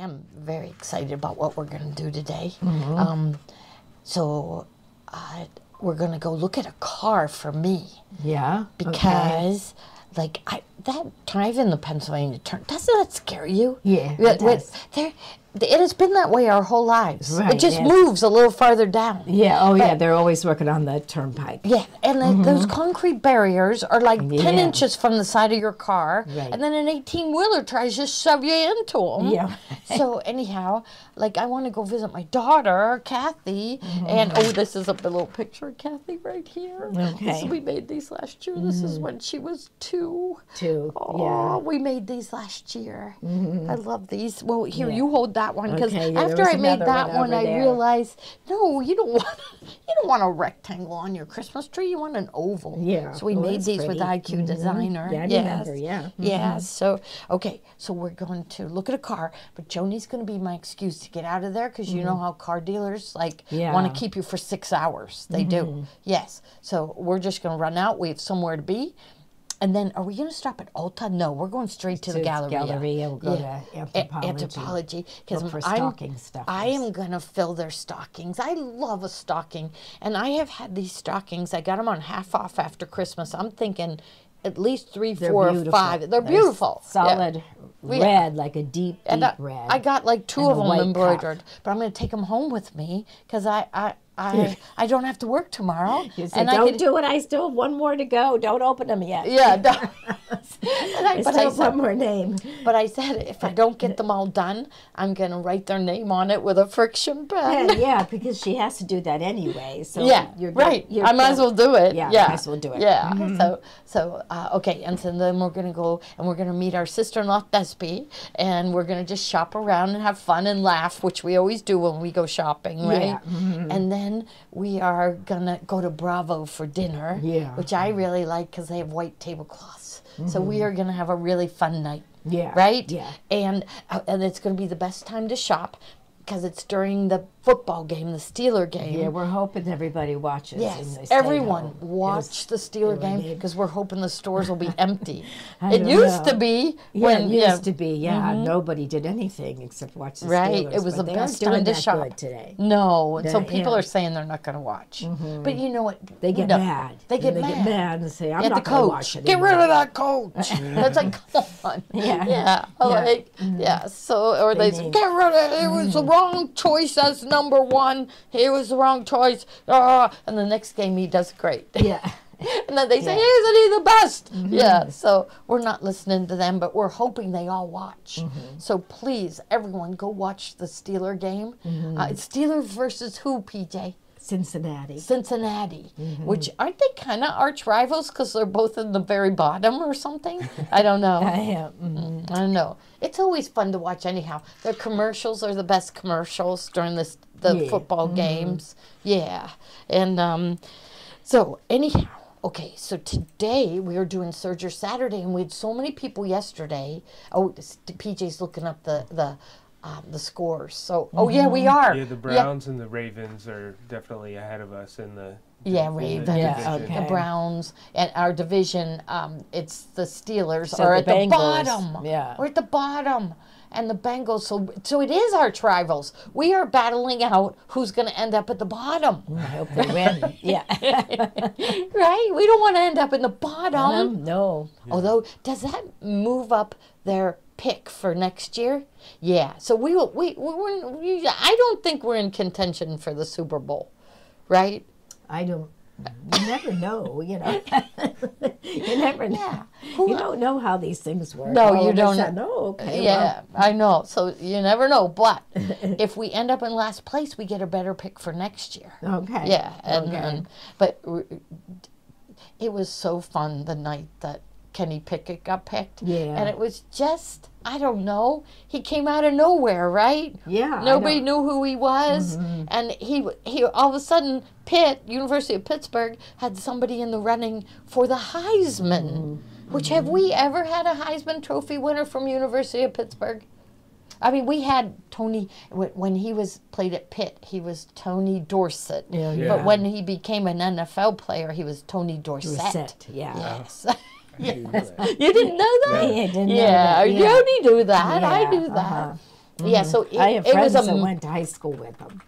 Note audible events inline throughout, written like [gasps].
am very excited about what we're going to do today. Mm-hmm. Um, so uh, we're going to go look at a car for me Yeah. okay. because, like, I that drive in the Pennsylvania turn doesn't that scare you? Yeah, it with- does. there, it has been that way our whole lives. Right, it just yes. moves a little farther down. Yeah. Oh, yeah. They're always working on the turnpike. Yeah, and the, those concrete barriers are like 10 Mm-hmm. Yeah. inches from the side of your car, Right. and then an 18 wheeler tries to shove you into them. Yeah. so, anyhow, like I want to go visit my daughter, Kathy, and oh, this is a little picture of Kathy right here. This- Okay. we made these last year. This is when she was two. Too. Oh, we made these last year. I love these. Well, here Mm-hmm. Yeah. you hold that one because Okay, yeah, after I made that one one, I realized no, you don't [laughs] want you don't want a rectangle on your Christmas tree. You want an oval. Yeah. So we Oh, made these with pretty. IQ Designer. Yeah, I yes. remember, yeah. Mm-hmm. Yeah. So okay, so we're going to look at a car, but Joni's going to be my excuse to get out of there because you know how car dealers like want Mm-hmm. Yeah. Mm-hmm. to keep you for six hours. They do. Yes. So we're just going to run out. We have somewhere to be. And then, are we going to stop at Ulta? No, we're going straight to the To Galleria. Galleria, we'll go to A- Anthropologie. Anthropologie, because for I'm, stocking I am going to fill their stockings. I love a stocking, and I have had these stockings. I got them on half off after Christmas. I'm thinking at least 3 They're four, or beautiful. five. They're beautiful. Solid We- red, like a deep, deep And I, red. I got like two of them embroidered, but I'm going to take them home with me because I, I, I, I don't have to work tomorrow. And I don't could- do it. I still have one more to go. Don't open them yet. Yeah, [laughs] and I, I but, still I have said, one more name. but I said if I don't get them all done, I'm going to write their name on it with a friction pen. Yeah, yeah, because she has to do that anyway. So Yeah, you're right. you're I might as well do it. Yeah, Yeah, might as well do it. Yeah. Mm-hmm. So, so uh, okay, and so then we're gonna go and we're gonna meet our sister-in-law Thespe, and we're gonna just shop around and have fun and laugh, which we always do when we go shopping, right? Yeah, mm-hmm. And then we are gonna go to Bravo for dinner. Yeah. Which I really like because they have white tablecloths. So we are gonna have a really fun night. Mm-hmm. Yeah, Right. yeah. And uh, and it's gonna be the best time to shop. Because it's during the football game, the Steeler game. Yeah, we're hoping everybody watches. Yes, everyone watch Yes. the Steeler game because we're hoping the stores will be [laughs] empty. It used know. to be Yeah, when it used yeah, Mm-hmm. to be. Yeah, nobody did anything except watch the Right, Steelers, it was the best time to shop. today. No, and so people yeah. Mm-hmm. are saying they're not going to watch. But you know what? They get No, mad. They get they mad. get mad and say, "I'm At not going to watch it." get rid of that coach. That's [laughs] like, come on. [laughs] Yeah. yeah, Yeah. like, yeah. So, or they, They say, get rid of it. It was the wrong choice as number one. He was the wrong choice. Ah, and the next game he does great. [laughs] Yeah. And then they say, Yeah. Mm-hmm. isn't he the best? Yeah. So we're not listening to them, but we're hoping they all watch. Mm-hmm. So please, everyone, go watch the Steeler game. Mm-hmm. Uh, Steelers versus who, PJ? Cincinnati. Cincinnati, Mm-hmm. which aren't they kind of arch rivals because they're both in the very bottom or something? I don't know. [laughs] I am. mhm. I don't know. It's always fun to watch anyhow. Their commercials are the best commercials during this the Yeah. football games. Yeah. And um so anyhow, okay, so today we are doing Serger Saturday and we had so many people yesterday. Oh, PJ's looking up the the um, the scores. So, oh yeah, we are. Yeah, the Browns and the Ravens are definitely ahead of us in the Yeah, in the Ravens. Yeah, okay. The Browns and our division, um, it's the Steelers So are the at the bottom. yeah. We're at the bottom. And the Bengals, so so it is our rivals. We are battling out who's going to end up at the bottom, I hope they win. [laughs] Yeah. [laughs] right? We don't want to end up in the bottom. Um, no. Although, does that move up their pick for next year? Yeah. So we will. We, we, we I don't think we're in contention for the Super Bowl, right? I don't. You never know, you know. [laughs] you never know. Yeah. You don't know how these things work. No, All you don't. sudden, oh, okay. yeah, I know. So you never know. But [laughs] if we end up in last place, we get a better pick for next year. Okay. Yeah, and, Okay. and but it was so fun the night that Kenny Pickett got picked. Yeah. and it was just I don't know. He came out of nowhere, right? Yeah, Nobody knew who he was, mm-hmm. and he he all of a sudden Pitt University of Pittsburgh had somebody in the running for the Heisman. Mm-hmm. Which have we ever had a Heisman Trophy winner from University of Pittsburgh? I mean, we had Tony when he was played at Pitt. He was Tony Dorsett. Yeah, But when he became an NFL player, he was Tony Dorsett. Dorset, yeah. Yes. [laughs] I knew that. you didn't know that? Yeah, didn't know yeah, you only do that. I do that. uh-huh. Yeah, so it, I have it friends was a that went to high school with him.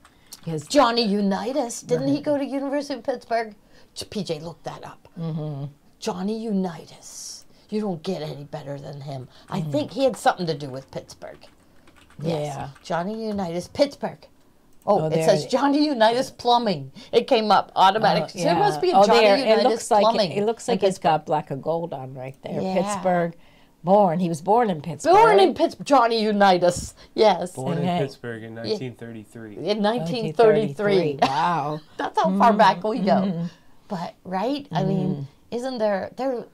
Because Johnny Unitas. Didn't he go to University of Pittsburgh? PJ, look that up. Mm-hmm. Johnny Unitas. You don't get any better than him. I think he had something to do with Pittsburgh. Yes. Yeah. Johnny Unitas, Pittsburgh. Oh, Oh, it says it- Johnny Unitas Plumbing. It came up automatic. Oh, There must be a Oh, Johnny there. Unitas It looks like Plumbing. it, looks like it's got black and gold on right there. Yeah. Pittsburgh, born. He was born in Pittsburgh. Born in Pittsburgh, Johnny Unitas. Yes, Born Okay. in Pittsburgh in 1933. in 1933. [laughs] Wow. That's how far back we go. Mm-hmm. But right, I mean, isn't there there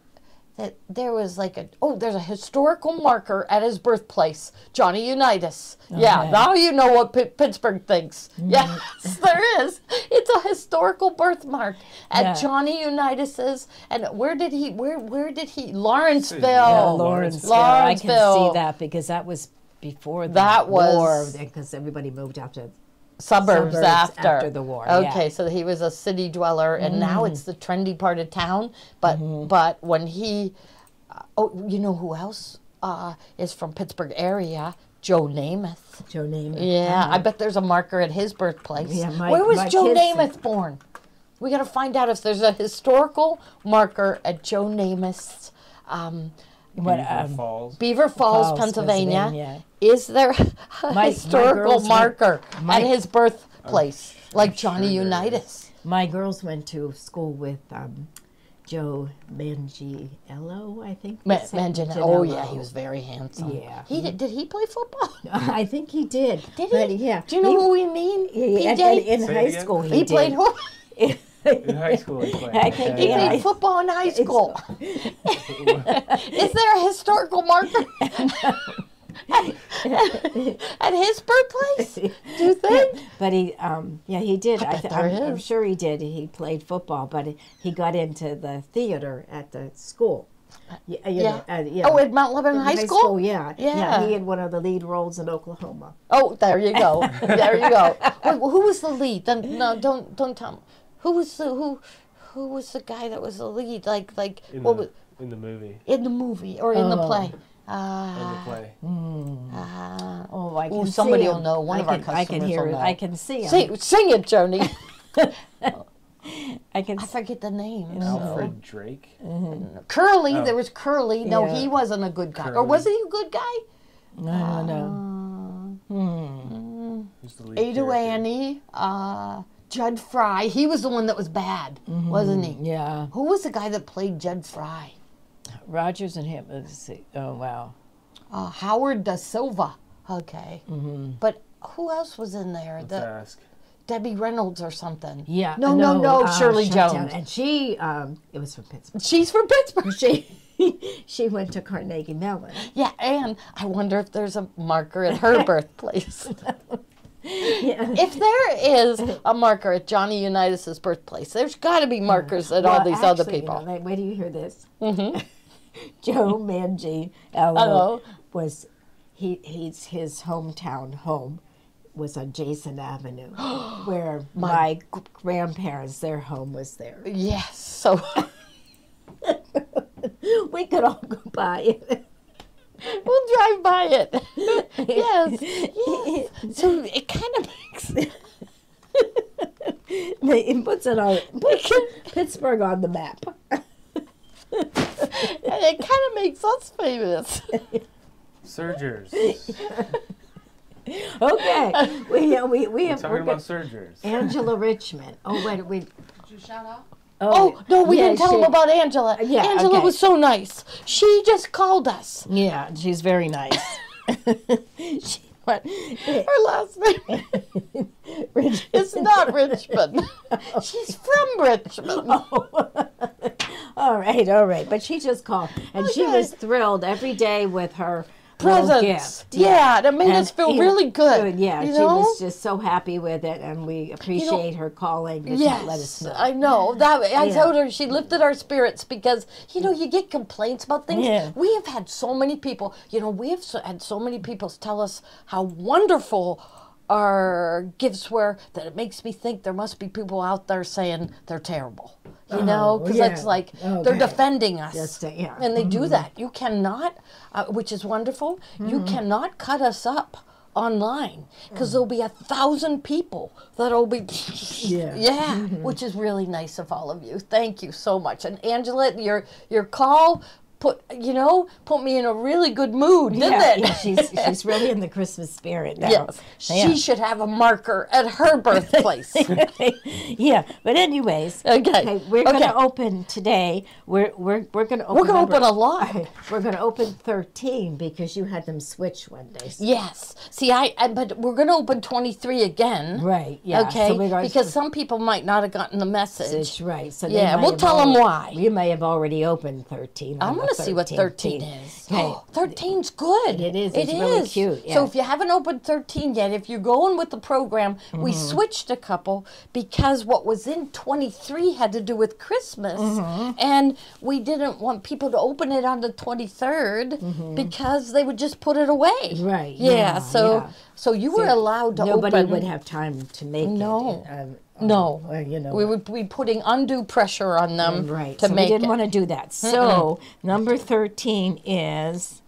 that there was like a oh, there's a historical marker at his birthplace, Johnny Unitas. Yeah, now you know what Pitt- Pittsburgh thinks. Mm-hmm. Yes, [laughs] there is. It's a historical birthmark at Yeah. Johnny Unitas's. And where did he? Where where did he? Lawrenceville. Yeah, Oh, Lawrenceville. I can see that because that was before the That was- war. Because everybody moved out to. Suburbs, Suburbs after. after the war, Okay, yeah. So he was a city dweller, and now it's the trendy part of town. But but when he, uh, oh, you know who else uh, is from Pittsburgh area? Joe Namath. Joe Namath. Yeah, I bet there's a marker at his birthplace. Yeah, my- Where was Joe Namath born? We got to find out if there's a historical marker at Joe Namath's. Um, What, Beaver um, Falls. Beaver Falls, Falls, Pennsylvania. Pennsylvania. Is there a [laughs] my historical girls went- marker my- at his birthplace, like Johnny sure Unitas? My girls went to school with um, Joe Mangiello, I think. Ma- they said. Manganiello. Oh yeah, he was very handsome. Yeah. He did. Did he play football? [laughs] I think he did. Did But he? yeah. Do you know he, who we mean? he, and- PJ? in Say high school he, he did. played. ho- [laughs] In high school, [laughs] he played. I think He Yeah, played I- football in high school. [laughs] [laughs] Is there a historical marker at his birthplace? Do you think? But he, um, yeah, he did. I, I th- I'm, I'm sure he did. He played football, but he- he got into the theater at the school. Yeah, you Yeah. know, uh, yeah. Oh, at Mount Lebanon In High, School. yeah. Yeah. He had one of the lead roles in Oklahoma. Oh, there you go. There you go. Wait, who was the lead? Then, no, don't don't tell me. Who was the who? Who was the guy that was the lead? Like like In what the, was in the movie, in the movie or in the Oh. play? in Uh, the play. uh, Oh, I can Ooh, somebody him. will know. One I of our can, I can customers hear will it. know. I can see him. sing, sing it, Joni. [laughs] I can. I s- forget the name. Alfred Drake. Curly, Oh. there was Curly. No, Yeah. he wasn't a good guy. Or Curly. was he a good guy? No, no. Who's the lead Ada character? Annie, uh, Jud Fry. He was the one that was bad, wasn't he? Yeah. Who was the guy that played Jud Fry? Rogers and him. Let's see. Oh wow. Uh, Howard Da Silva. Okay. Mm-hmm. But who else was in there? Let's The, ask. Debbie Reynolds or something. Yeah. No, no, no. uh, Shirley Shutdown. Jones. And she, um, it was from Pittsburgh. She's from Pittsburgh. She, [laughs] she went to Carnegie Mellon. Yeah, and I wonder if there's a marker at her [laughs] birthplace. [laughs] Yeah. if there is a marker at Johnny Unitas's birthplace, there's got to be markers at all Well, these other actually, you people. know, like, wait till you hear this. Mm-hmm. [laughs] Joe Mangiello Uh-oh. was he he's his hometown home was on Jason Avenue, [gasps] where my, g grandparents their home was there. yes, so [laughs] We could all go by it. We'll drive by it. [laughs] yes, yes. So it kind of makes [laughs] It puts it on [laughs] puts Pittsburgh on the map. and it kind of makes us famous. Sergers. Okay, we uh, we we We're have talking we're about got sergers. Angela Richmond. Oh wait, we. Did you shout out? Oh, oh no, we yeah, didn't tell she- them about Angela. Uh, yeah, Angela okay. was so nice. She just called us. Yeah, she's very nice. [laughs] [laughs] she, what, Her last name [laughs] is not Richmond. She's from Richmond. Oh. all right, all right. But she just called, and oh she was thrilled every day with her Presents. gift. Yeah, that made us feel you- really good. Yeah, you she know? was just so happy with it, and we appreciate her calling. and Yes, let us know. I know. That I Yeah. told her she lifted our spirits because you know you get complaints about things. Yeah. We have had so many people. You know, we have so, had so many people tell us how wonderful our gifts were that it makes me think there must be people out there saying they're terrible. You know, Oh, because yeah. it's like they're Okay. defending us, yeah. and they do that. You cannot, uh, which is wonderful. You Mm-hmm. cannot cut us up online because there'll be a thousand people that'll be [laughs] Yeah. yeah which is really nice of all of you thank you so much and angela your your call put you know put me in a really good mood didn't yeah, it yeah, she's she's really in the Christmas spirit now. yes Yeah. she should have a marker at her birthplace [laughs] yeah, but anyways, Okay, we're okay. gonna open today. We're we're we're gonna open. we're gonna open a lot We're gonna open thirteen because you had them switch one day. yes see I, I but we're gonna open 23 again Right. Yeah. okay So going because some people might not have gotten the message That's right. So Yeah, we'll tell already- why. You may have already opened thirteen. I on want to see what 13 is. Okay. 13's good. It is. It It's really is. cute, So if you haven't opened 13 yet, if you're going with the program, we Mm-hmm. switched a couple because what was in 23 had to do with Christmas. Mm-hmm. And we didn't want people to open it on the 23rd because they would just put it away. Mm-hmm. Right, Yeah. yeah, so yeah. So you were allowed to Nobody open. would have time to make No. it. Um, No. Well, you know. we would be putting undue pressure on them Right. to so make we didn't it. want to do that. So number thirteen is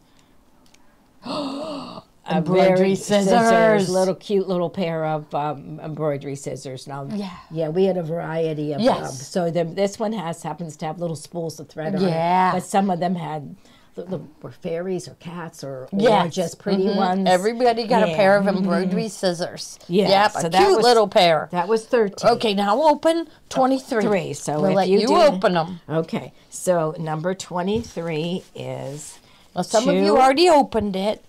a [gasps] Embroidery very- scissors. little cute little pair of um, embroidery scissors. Now, Yeah. yeah, we had a variety of Yes. them. So the, this one has happens to have little spools of thread on Yeah. it, but some of them had. The, the, were fairies or cats or, or Yes. just pretty Mhm. ones. Everybody got a pair of embroidery scissors. Yeah, Yep, so a cute was- little pair. That was thirteen. Okay, now open 23. Three. So we'll if let you you, open them. Okay. So number twenty-three is Well, some of you already opened it.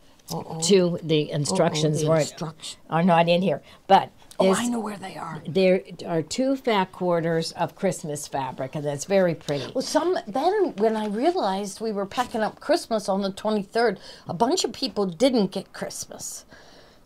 to the instructions the weren't instruction- are not in here, but Oh, I know where they are. there are two fat quarters of Christmas fabric, and that's very pretty. Well, some then when I realized we were packing up Christmas on the 23rd, a bunch of people didn't get Christmas.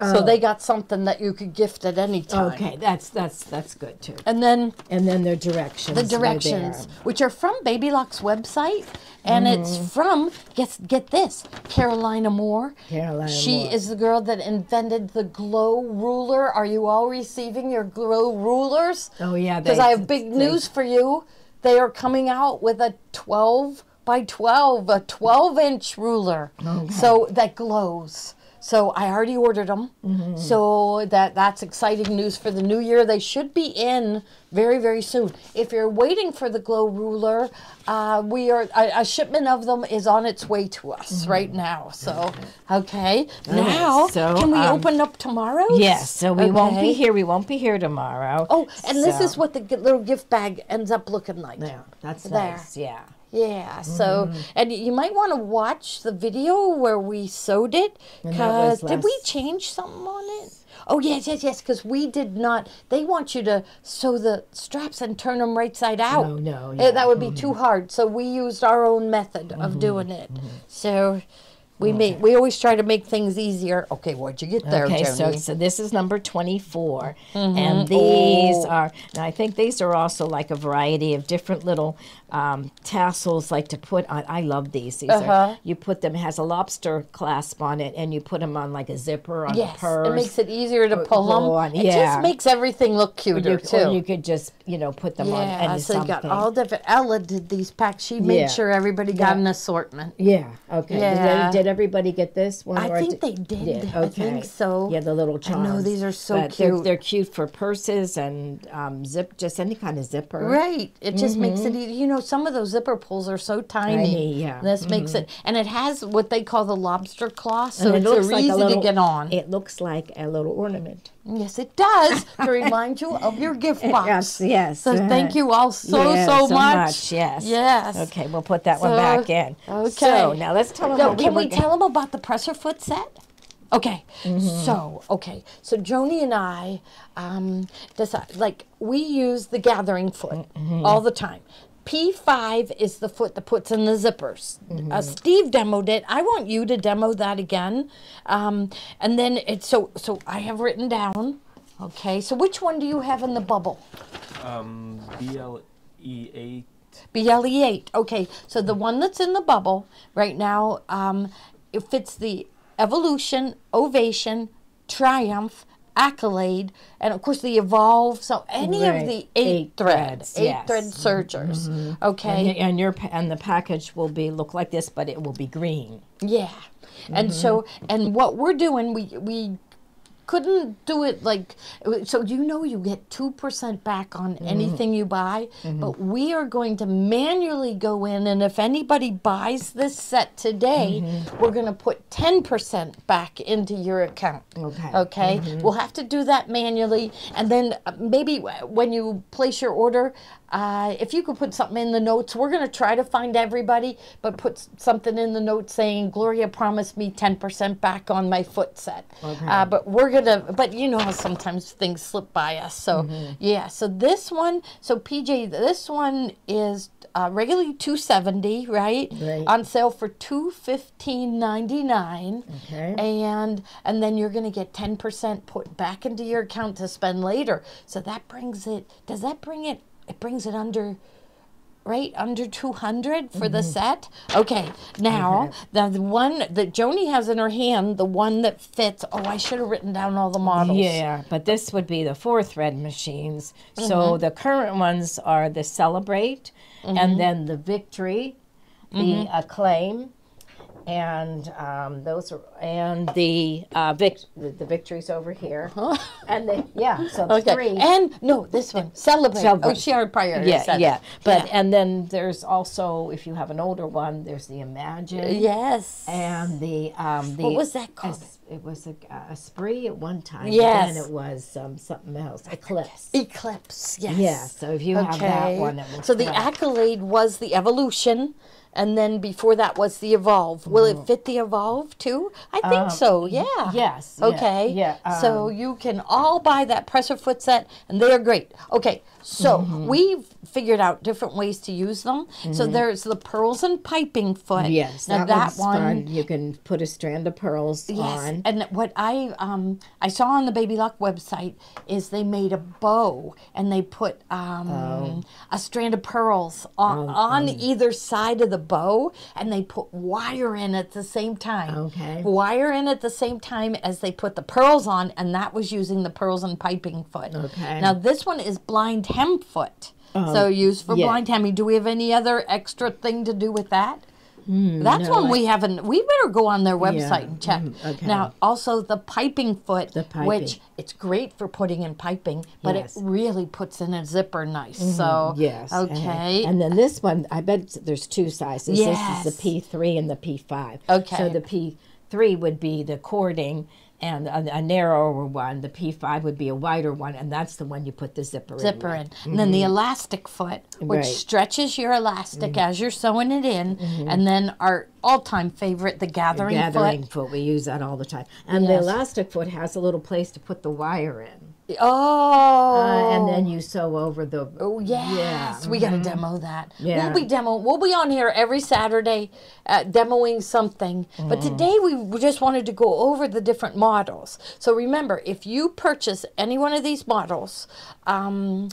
So they got something that you could gift at any time. Oh. Okay, that's that's that's good too. And then And then the directions. the directions, which are from Baby Lock's website, and Mm-hmm. it's from get get this Carolina Moore. Carolina She Moore. is the girl that invented the glow ruler. Are you all receiving your glow rulers? Oh yeah, Because I have big they- news for you. They are coming out with a 12 by 12, a 12 inch ruler. So that glows. So I already ordered them. Mm-hmm. So that that's exciting news for the new year. They should be in very very soon. If you're waiting for the glow ruler, uh, we are a, a shipment of them is on its way to us right now. So okay, now Mm-hmm. so, can we um, open up tomorrow? Yes, so we won't be here. We won't be here tomorrow. Oh, and this is what the little gift bag ends up looking like. Yeah, that's There. nice. Yeah. Yeah, so Mm-hmm. and you might want to watch the video where we sewed it And that was because did we change something on it? Oh yes, yes, yes. Because we did not. They want you to sew the straps and turn them right side out. No, no, Uh, yeah. Mm-hmm. that would be too hard. So we used our own method of doing it. So we make we always try to make things easier. Okay, what'd you get there, Okay, so Joni? so this is number 24, and these Oh. are. And I think these are also like a variety of different little um, tassels, like to put on. I love these. These Uh-huh. are you put them it has a lobster clasp on it, and you put them on like a zipper on Yes, a purse. it makes it easier to pull them. on, It yeah. just makes everything look cuter you, too. or you could just you know put them on Yeah, any so you something. got all different. Ella did these packs. She made Yeah. sure everybody got Yeah. an assortment. yeah. Okay. Yeah. they- did everybody get this one? I think did- they did. did? I Okay. think so. Yeah, the little I know, these are so But They're, cute. they're cute for purses and um, zip, just any kind of zipper. Right. It just makes it. You know, some of those zipper pulls are so tiny. Mm-hmm. Tiny, yeah. Mm-hmm. This makes it, and it has what they call the lobster claw, so And it's it looks easy like a little, to get on. It looks like a little ornament. Yes, it does [laughs] to remind you of your gift box. Yes, yes. So thank you all so Yeah, so, so much. much, yes. Yes. Okay, we'll put that one back in. okay. So now let's tell them No, can we tell them about the presser foot set? Okay, so okay, so Joni and I, um, decide, like we use the gathering foot all the time. P5 is the foot that puts in the zippers. Uh, Steve demoed it. I want you to demo that again, um, and then it's so so. I have written down. Okay, so which one do you have in the bubble? Um, BLE eight. BLE8. Okay, so the one that's in the bubble right now, um, it fits the evolution, ovation, triumph, accolade, and of course the evolve. So any Right. of the eight, Eight thread, threads, eight yes. Mm-hmm. thread sergers. And, Okay, y- and your and the package will be look like this, but it will be green. yeah, and so Mm-hmm. and what we're doing, we we couldn't do it like so you know you get 2% back on Mm-hmm. anything you buy but we are going to manually go in and if anybody buys this set today Mm-hmm. we're going to put 10% back into your account Okay. okay we'll have to do that manually and then uh, maybe when you place your order uh, if you could put something in the notes we're going to try to find everybody but put something in the notes saying gloria promised me 10% back on my foot set Okay. uh, but we're going to but you know how sometimes things slip by us so yeah so this one so pj this one is uh, regularly 270 right Right. on sale for 215.99 Okay. and and then you're going to get 10% put back into your account to spend later so that brings it does that bring it it brings it under right under 200 for the set okay now the, the one that joni has in her hand the one that fits oh i should have written down all the models Yeah, but this would be the four thread machines. Mm-hmm. So the current ones are the Celebrate, Mm-hmm. and then the Victory, the Acclaim, and um, those are and the uh, Vic the, the Victories over here, and the yeah, so okay. three. and no this one. Celebrate, oh Celebrate. she already prior yeah, said yeah, but Yeah. and then there's also if you have an older one, there's the Imagine, yes. And the um the what was that called? Es- it was a, a spree at one time. Yes. Then it was um, something else. Eclipse. eclipse yes Yeah. So if you have that one, so the flip. accolade was the evolution, and then before that was the evolve. Will it fit the evolve too? I think so. Yeah. Um, yes, Okay. yeah, so um, you can all buy that presser foot set, and they are great. Okay. So Mm-hmm. we've figured out different ways to use them. So there's the pearls and piping foot. Yes, Now that, that one. fun. You can put a strand of pearls Yes, on. and what I um I saw on the Baby Lock website is they made a bow and they put um Oh. a strand of pearls on, on either side of the bow and they put wire in at the same time. Okay. Wire in at the same time as they put the pearls on, and that was using the pearls and piping foot. Okay. Now this one is blind hem foot. so used for Um, yeah. blind hemming. Do we have any other extra thing to do with that? That's no, one I- we haven't. We better go on their website and check. mhm, okay. Now, also the piping foot, The piping. which it's great for putting in piping, but Yes. Mm-hmm. it really puts in a zipper nice. So Yes. okay, And, then this one, I bet there's two sizes. This Yes. is the P3 and the P5. Okay. So the P3 would be the cording, and a, a narrower one. The P5 would be a wider one, and that's the one you put the zipper, zipper in. in, and then the elastic foot, which Mm-hmm. Right. Mm-hmm. stretches your elastic as you're sewing it in, and then our all-time favorite, the gathering, Gathering foot. foot. we use that all the time. And Yes. the elastic foot has a little place to put the wire in. Oh, Uh, and then you sew over the. Oh yes, we got to demo that. Yeah. We'll be demo. We'll be on here every Saturday, uh, demoing something. But today we just wanted to go over the different models. So remember, if you purchase any one of these models, um,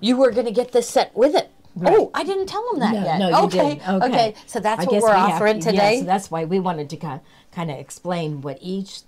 you are going to get this set with it. Oh, I didn't tell them that No, yet. no, you okay. didn't. Okay. So that's I what we're we offering yeah, today. so that's why we wanted to kind kind of explain what each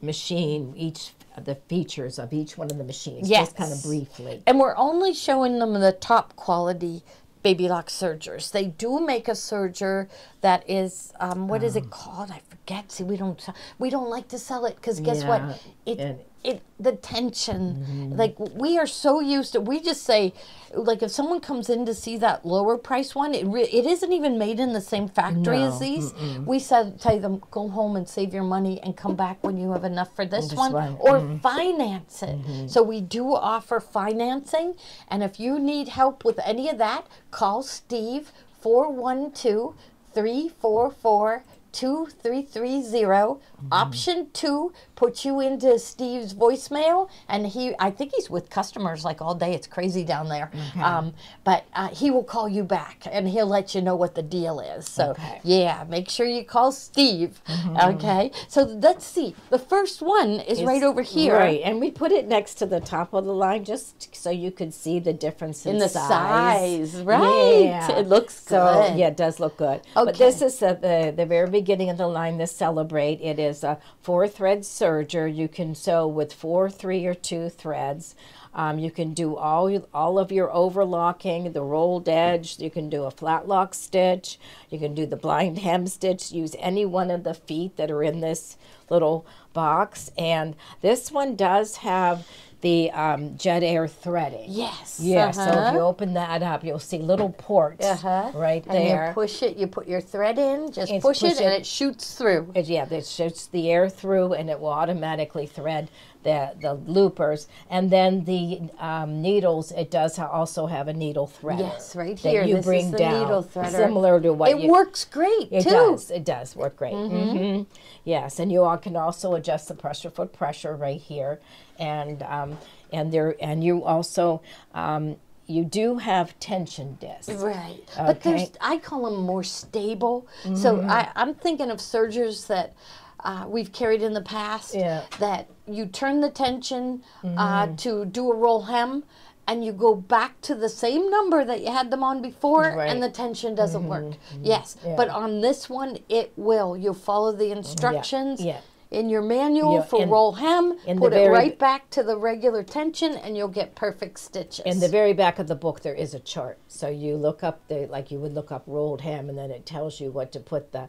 machine, each the features of each one of the machines, just kind of briefly. And we're only showing them the top quality baby lock sergers. They do make a serger that is um, what Oh. is it called? I forget. See, we don't we don't like to sell it because guess Yeah, what? It it the tension mm-hmm. like we are so used to we just say like if someone comes in to see that lower price one it, re, it isn't even made in the same factory no. as these Mm-mm. we said tell them go home and save your money and come back when you have enough for this, this one, one, or mm-hmm. finance it mm-hmm. so we do offer financing and if you need help with any of that call steve 412 344 2330 mm-hmm. option 2 put you into Steve's voicemail, and he I think he's with customers like all day. It's crazy down there, okay. um, but uh, he will call you back and he'll let you know what the deal is. So okay. yeah, make sure you call Steve. Mm-hmm. Okay, so let's see. The first one is it's, right over here, right, and we put it next to the top of the line just so you could see the difference in, in the size. size. Right, yeah. it looks so, good. Yeah, it does look good. Okay. But this is the, the the very beginning of the line. This celebrate. It is a four thread circle serger, you can sew with four, three, or two threads. Um, you can do all all of your overlocking, the rolled edge. You can do a flat lock stitch. You can do the blind hem stitch. Use any one of the feet that are in this little box. And this one does have the um, jet air threading. Yes. Yeah, so if uh-huh. you open that up, you'll see little ports Uh-huh. right And there. And you push it, you put your thread in, just push, push it, and it. it shoots through. It- yeah, it shoots the air through, and it will automatically thread the the loopers, and then the um, needles. It does also have a needle threader. Yes, right here. you This bring is the down, needle threader. similar to what it you. works great It too. does. It does work great. hmm Yes, and you all can also adjust the presser foot pressure right here, and um, and there and you also um, you do have tension discs. Right. But there's, I call them more stable. So Mm-hmm. I, I'm thinking of sergers that uh, we've carried in the past Yeah. Mm-hmm. that you turn the tension uh, to do a roll hem and you go back to the same number that you had them on before Right. Mm-hmm. and the tension doesn't work. Yes. But on this one, it will. You'll follow the instructions. yeah. In your manual for in- roll hem, put it very- right back to the regular tension, and you'll get perfect stitches. In the very back of the book, there is a chart. So you look up the like you would look up rolled hem, and then it tells you what to put the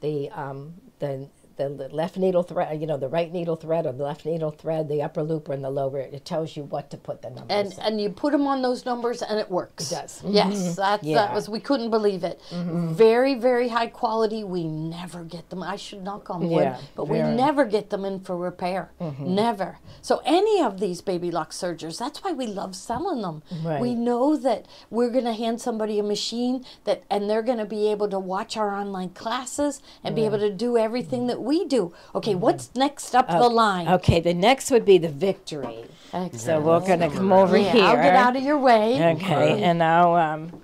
the um, the the left needle thread, you know, the right needle thread or the left needle thread, the upper looper and the lower. It tells you what to put the numbers. and in. and you put them on those numbers and it works. It does. Yes, that that Yeah. Mm-hmm. was we couldn't believe it. Very very high quality. We never get them. I should knock on wood, Yeah, but we very. Mm-hmm. never get them in for repair. Never. So any of these baby lock sergers, that's why we love selling them. Right. We know that we're going to hand somebody a machine that and they're going to be able to watch our online classes and be able to do everything that we do. Okay, what's next up the line? Mm-hmm. Okay, the next would be the victory. So we're going to come over yeah, here. I'll get out of your way. Okay, and now um,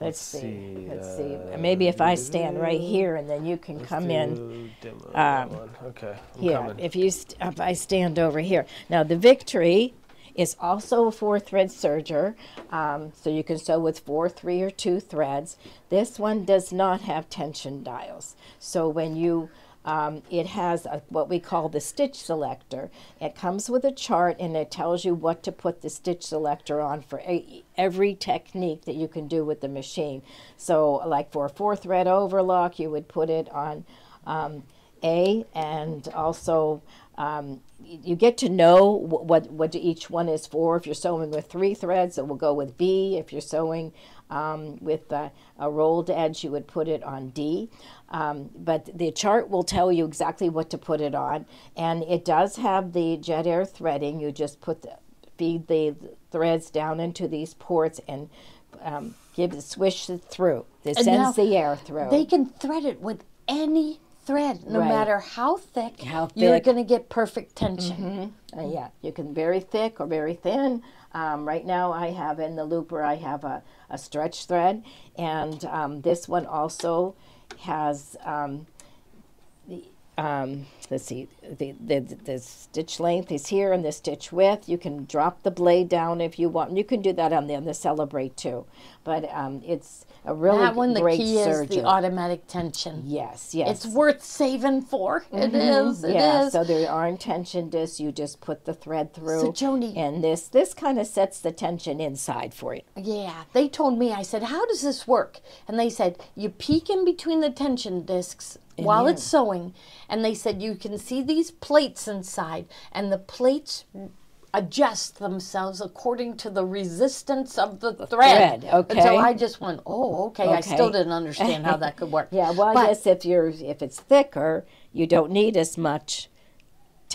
let's, see. see, Let's see. uh, Maybe if I stand right here, and then you can come in. Demo um. Okay, I'm Yeah, coming. if you st- if I stand over here. Now the Victory is also a four thread serger, um, so you can sew with four, three, or two threads. This one does not have tension dials, so when you um, it has a, what we call the stitch selector. It comes with a chart and it tells you what to put the stitch selector on for a, every technique that you can do with the machine. So, like for a four thread overlock, you would put it on um, A and also um, you get to know what what each one is for. If you're sewing with three threads, it will go with B. If you're sewing um, with uh, a rolled edge, you would put it on D. Um, but the chart will tell you exactly what to put it on, and it does have the jet air threading. You just put the, feed the threads down into these ports and um, give it swish it through. It sends now the air through. They can thread it with any thread, no Right. matter how thick. How You're going to get perfect tension. Uh, yeah, you can very thick or very thin. Um, right now, I have in the looper, I have a, a stretch thread, and um, this one also has um, um, let's see, the, the the stitch length is here and the stitch width. You can drop the blade down if you want. You can do that on the, on the Celebrate too, but um, it's a really That one, the great key is the automatic tension. Yes, yes. It's worth saving for. It is. It is. yeah, so there aren't tension discs. You just put the thread through. So, Joni- and this this kind of sets the tension inside for you. Yeah, they told me, I said, how does this work? And they said, you peek in between the tension discs while it's sewing, and they said, you can see these plates inside, and the plates adjust themselves according to the resistance of the thread. thread, And so. I just went, oh, okay. okay. I still didn't understand how that could work. [laughs] Yeah, well, I But- guess if you're if it's thicker, you don't need as much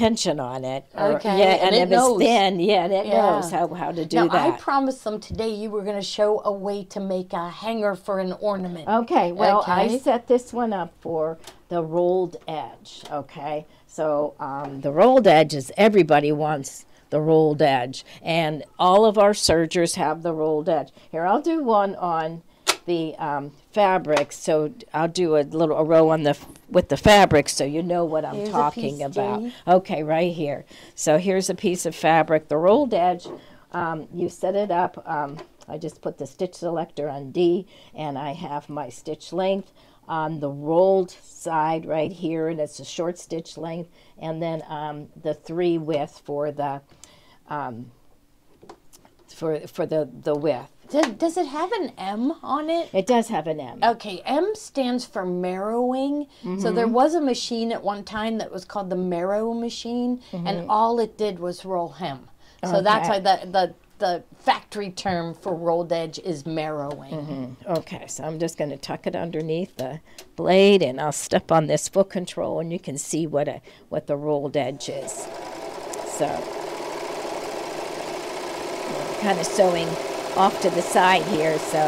tension on it. Or- Okay, Yeah, and and, it if knows. it's thin, yeah, and it Yeah. knows how, how to do Now, that. I promised them today you were going to show a way to make a hanger for an ornament. Okay, well, I set this one up for the rolled edge. Okay, so um, the rolled edge is everybody wants the rolled edge, and all of our sergers have the rolled edge. Here, I'll do one on the um, fabric. So I'll do a little a row on the with the fabric, so you know what I'm Here's talking piece, about. Janie. Okay, right here. So here's a piece of fabric. The rolled edge, um, you set it up. Um, I just put the stitch selector on D, and I have my stitch length on the rolled side right here, and it's a short stitch length, and then um, the three width for the um, for for the the width. Does, does it have an M on it? It does have an M. Okay, M stands for merrowing. So there mm-hmm. was a machine at one time that was called the Merrow machine, mm-hmm. and all it did was roll hem. So that's why the, the the factory term for rolled edge is merrowing. Mm-hmm. Okay, so I'm just going to tuck it underneath the blade, and I'll step on this foot control, and you can see what a what the rolled edge is. So, kind of sewing off to the side here, so.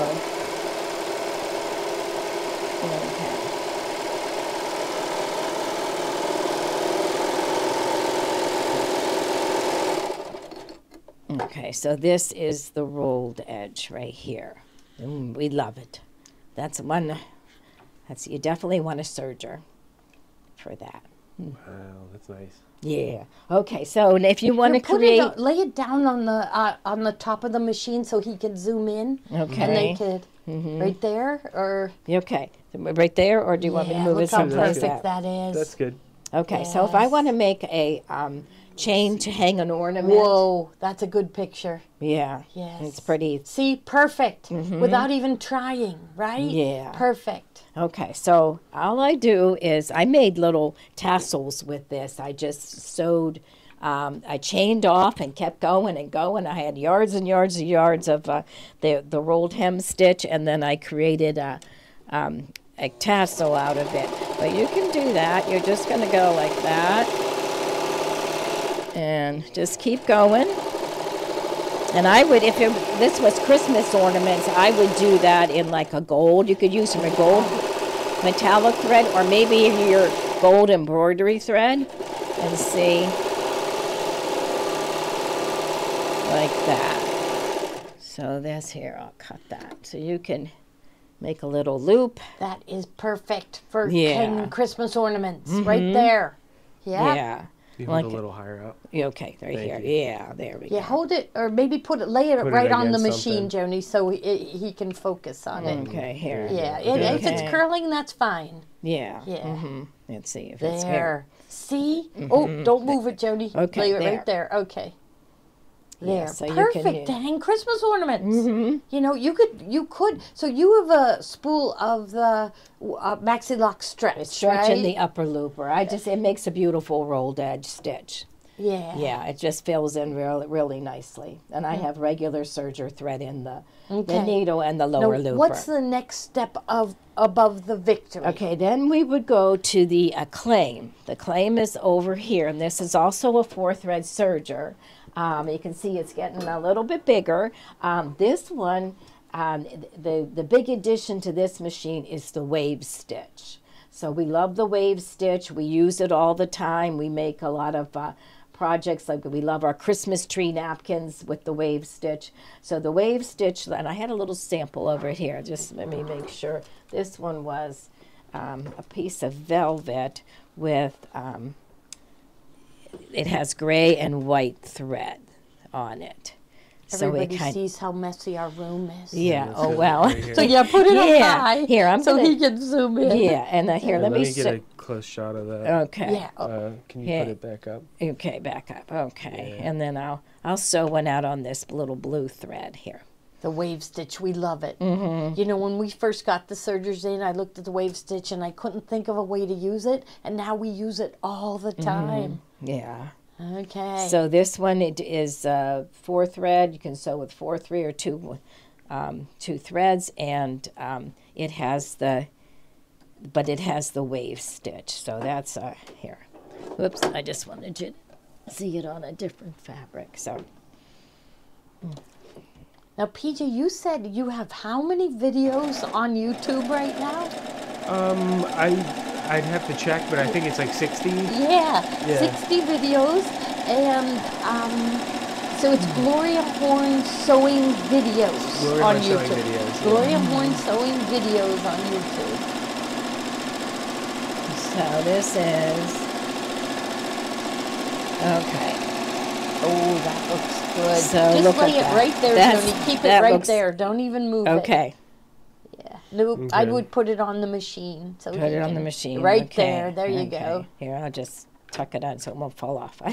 Okay. Okay, so this is the rolled edge right here. Mm, we love it. That's one. That's you definitely want a serger for that. Wow, that's nice. Yeah. Okay, so if you want to create, it lay it down on the uh, on the top of the machine so he can zoom in. Okay. And okay, they could right there or okay, right there, or do you want me to Yeah, move look it how someplace perfect that is. That's good. Okay, so if I want to make a um, chain to hang an ornament, Whoa, that's a good picture. yeah, Yes. it's pretty. See, perfect without even trying, right? Yeah. Perfect. Okay, so all I do is I made little tassels with this. I just sewed, um, I chained off and kept going and going. I had yards and yards and yards of uh, the the rolled hem stitch, and then I created a, um, a tassel out of it. But you can do that. You're just going to go like that, and just keep going. And I would, if it, this was Christmas ornaments, I would do that in like a gold. You could use some gold metallic thread or maybe your gold embroidery thread and see like that. So this here, I'll cut that. So you can make a little loop. That is perfect for Yeah. Mm-hmm. Christmas ornaments right there. Yeah. Yeah. You Like hold a little higher up. Okay, right Thank here. you. Yeah, there we Yeah, go. Yeah, hold it, or maybe put it, lay it Put it right on the machine, something. Joni, so he, he can focus on it. Okay, here. Yeah, it, if it's curling, that's fine. Yeah. Yeah. hmm Let's see if it's here. There. See? Oh, don't move it, Joni. Okay, Lay it there. right there. Okay. Yeah, There. so you can Perfect to hang Christmas ornaments. Mm-hmm. You know, you could, you could. So you have a spool of the uh, maxi lock stretch, Stretch right? in the upper looper. I just it makes a beautiful rolled edge stitch. yeah. Yeah, it just fills in really, really nicely. And I have regular serger thread in the, the needle and the Now, lower looper. what's the next step of above the victory? Okay, then we would go to the acclaim. The claim is over here, and this is also a four thread serger. Um, you can see it's getting a little bit bigger. Um, this one, um, the, the big addition to this machine is the wave stitch. So we love the wave stitch. We use it all the time. We make a lot of uh, projects like we love our Christmas tree napkins with the wave stitch. So the wave stitch, and I had a little sample over here. Just let me make sure. This one was um, a piece of velvet with um, it has gray and white thread on it. Everybody so it kind sees how messy our room is. yeah. That's Oh well. Right. So yeah, put it Yeah. up high. Here, I'm so gonna- he can zoom in. yeah, and uh, here Yeah, let, let me, me get show- a close shot of that. Okay. Yeah. oh, Uh, can you Yeah. put it back up? Okay, back up. Okay, Yeah. and then I'll I'll sew one out on this little blue thread here. The wave stitch, we love it. Mm-hmm. You know, when we first got the sergers in, I looked at the wave stitch and I couldn't think of a way to use it, and now we use it all the time. Yeah. Okay. So this one it is uh, four thread. You can sew with four, three, or two, um, two threads, and um, it has the, but it has the wave stitch. So that's uh, here. Whoops! I just wanted to see it on a different fabric. So now, PJ, you said you have how many videos on YouTube right now? Um, I I'd have to check, but I think it's like 60. Yeah, Yeah. 60 videos, and um, so it's Gloria Horn sewing videos Gloria on Horn sewing YouTube. videos, yeah. Gloria Horn sewing videos on YouTube. so this is okay. Oh, that looks good. So Just look lay at it that. right there, That's- Tony. Keep it right looks- there. Don't even move it. Okay. Yeah. Nope. I would put it on the machine. So Put it on the machine. Right okay, there. There you go. Here, I'll just tuck it on so it won't fall off. [laughs]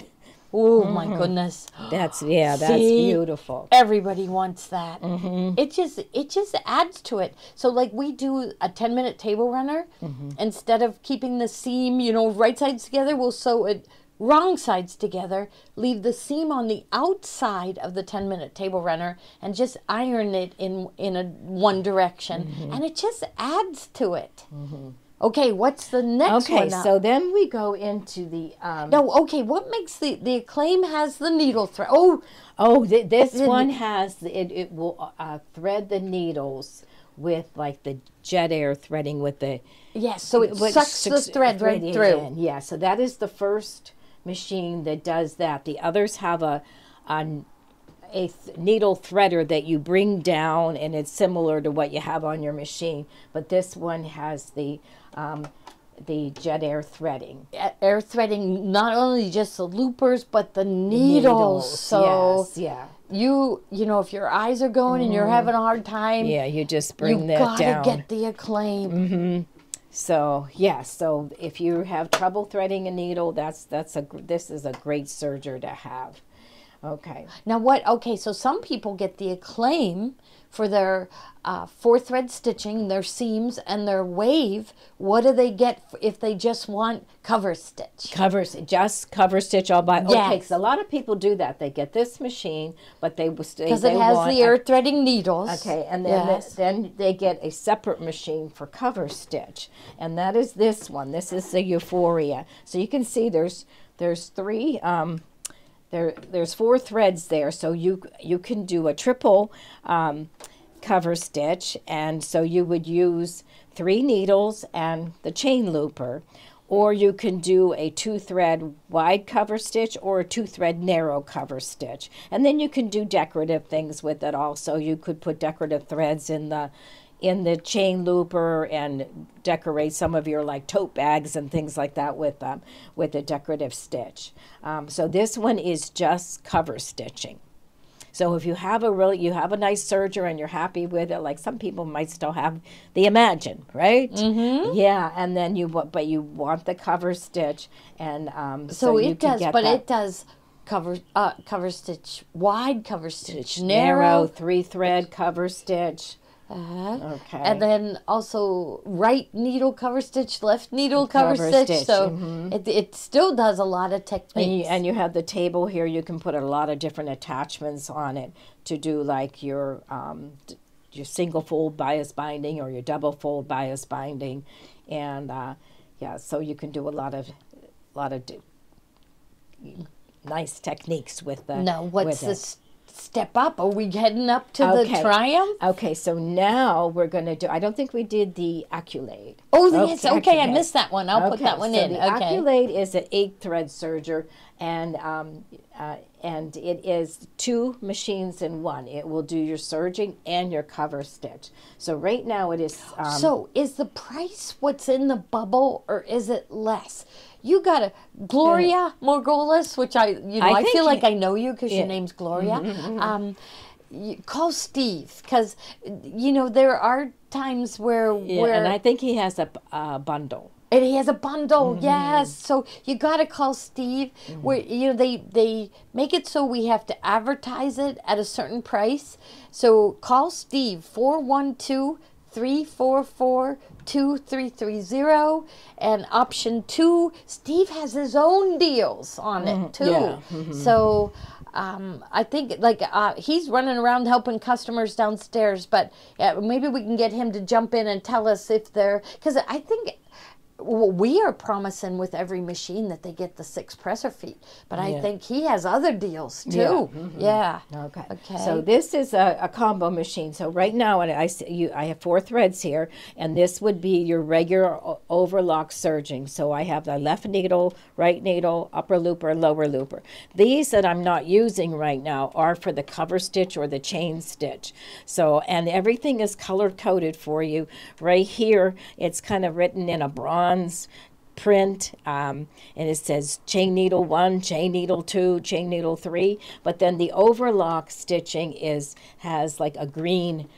Oh my goodness. that's yeah, that's See? beautiful. Everybody wants that. Mm-hmm. It just it just adds to it. So like we do a 10 minute table runner Mm-hmm. instead of keeping the seam, you know, right sides together, we'll sew it wrong sides together, leave the seam on the outside of the 10 minute table runner and just iron it in in a one direction Mm-hmm. and it just adds to it. Okay, what's the next Okay, one? up? so then we go into the um, no, okay, what makes the the acclaim has the needle thread? Oh, Oh, th- this one has it. It will uh, thread the needles with like the jet air threading with the yes, so it which sucks the thread right through. in. Yeah, so that is the first machine that does that. The others have a a, a th- needle threader that you bring down, and it's similar to what you have on your machine. But this one has the um, the jet air threading. air threading not only just the loopers but the needles. So yes, yeah, you you know if your eyes are going and you're having a hard time, yeah. You just you bring that gotta get the acclaim. So yeah, so if you have trouble threading a needle, that's that's a this is a great serger to have. Okay. Now what? Okay, so some people get the acclaim for their uh, four thread stitching, their seams, and their wave. What do they get if they just want cover stitch? Cover just cover stitch all by. Okay, Yes. 'cause a lot of people do that. They get this machine, but they because Because it has the air threading needles. Okay, and then the- Yes. then they get a separate machine for cover stitch, and that is this one. This is the Euphoria. So you can see there's there's three um, there there's four threads there, so you you can do a triple um, cover stitch, and so you would use three needles and the chain looper. Or you can do a two thread wide cover stitch or a two thread narrow cover stitch. And then you can do decorative things with it also. You could put decorative threads in the in the chain looper and decorate some of your like tote bags and things like that with them with a decorative stitch. Um, so this one is just cover stitching. So if you have a really you have a nice serger and you're happy with it, like some people might still have the Imagine, right? Mm-hmm. Yeah, and then you but you want the cover stitch, and um, so, So, it does, but that it does cover uh, cover stitch wide, cover stitch, narrow narrow, three thread cover stitch. Uh-huh. Okay. and then also right needle cover stitch, left needle cover, Cover stitch. stitch, So mhm. it, it still does a lot of techniques. And you, and you have the table here. You can put a lot of different attachments on it to do like your um, your single fold bias binding or your double fold bias binding, and uh, yeah, so you can do a lot of a lot of d- nice techniques with the. now, what's with the it. s- step up? Are we heading up to Okay. the triumph? Okay, so now we're going to do. I don't think we did the Accolade. Oh, yes. Okay, I missed that one. I'll put that one so in. The Okay. Accolade is an eight thread serger, and um, uh, and it is two machines in one. It will do your serging and your cover stitch. So right now it is. Um, so is the price what's in the bubble or is it less? You got a Gloria Morgolis, which I you know I I, feel like I know you because Yeah. your name's Gloria. [laughs] Um, you, call Steve because you know there are times where yeah, where and I think he has a bundle. And he has a bundle, Mm-hmm. yes. So you got to call Steve. Where you know they they make it so we have to advertise it at a certain price. So call Steve 412 344 2330 and option 2 Steve has his own deals on it too. Mm-hmm. yeah, So um, I think like uh, he's running around helping customers downstairs, but yeah, maybe we can get him to jump in and tell us if they're because I think we are promising with every machine that they get the six presser feet, but I Yeah. think he has other deals Yeah, too. Mm-hmm. Yeah. Okay. Okay. So this is a, a combo machine. So right now, and I you I have four threads here, and this would be your regular overlock serging. So I have the left needle, right needle, upper looper, lower looper. These that I'm not using right now are for the cover stitch or the chain stitch. So and everything is color coded for you. Right here, it's kind of written in a bronze print um, and it says chain needle one chain needle two chain needle three but then the overlock stitching is has like a green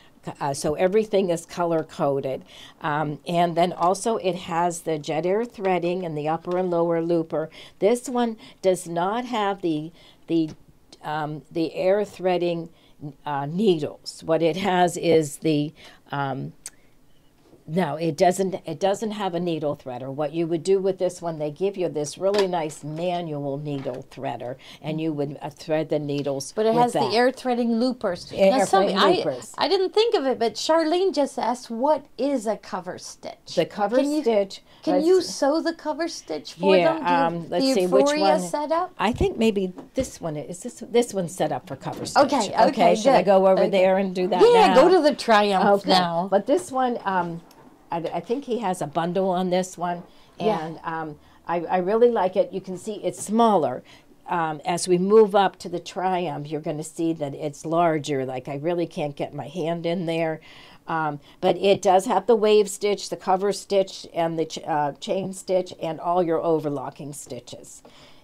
Uh, so everything is color coded. Um, and then also it has the jet air threading and the upper and lower looper. This one does not have the the um, the air threading uh, needles. What it has is the um, no, it doesn't. It doesn't have a needle threader. What you would do with this one, they give you this really nice manual needle threader, and you would uh, thread the needles. But it has that. the air threading loopers. Air Now, threading somebody- loopers. I, I didn't think of it, but Charlene just asked, "What is a cover stitch?" The cover Can you- stitch. Can you sew the cover stitch for Yeah, them? Do you- um, let's the see which one- setup. I think maybe this one is this. This one's set up for cover stitch. Okay, okay, Should I go over Okay. there and do that? Yeah, now? go to the Triumph Okay. now. But this one, um, I, I think he has a bundle on this one, Yeah. and um, I, I really like it. You can see it's smaller. Um, as we move up to the Triumph, you're going to see that it's larger. Like I really can't get my hand in there. Um, but it does have the wave stitch, the cover stitch, and the ch- uh, chain stitch, and all your overlocking stitches.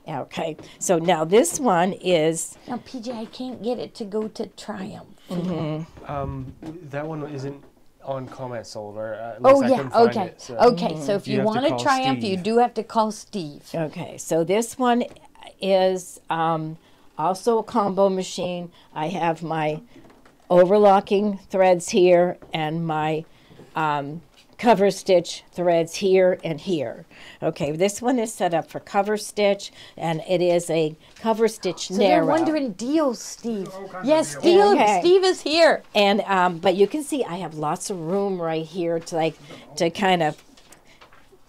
Okay, so now this one is Now, PJ, I can't get it to go to Triumph. Um, that one isn't on comment sold, uh, Oh yeah, okay, It, so. okay. So if You you, want to call Triumph, you do have to call Steve. Okay, so this one is um, also a combo machine. I have my overlocking threads here and my um, cover stitch threads here and here. Okay, this one is set up for cover stitch and it is a cover stitch So they're wondering deals, Steve. Yes, deals. Steve. Okay. Steve is here. And um, but you can see I have lots of room right here to like to kind of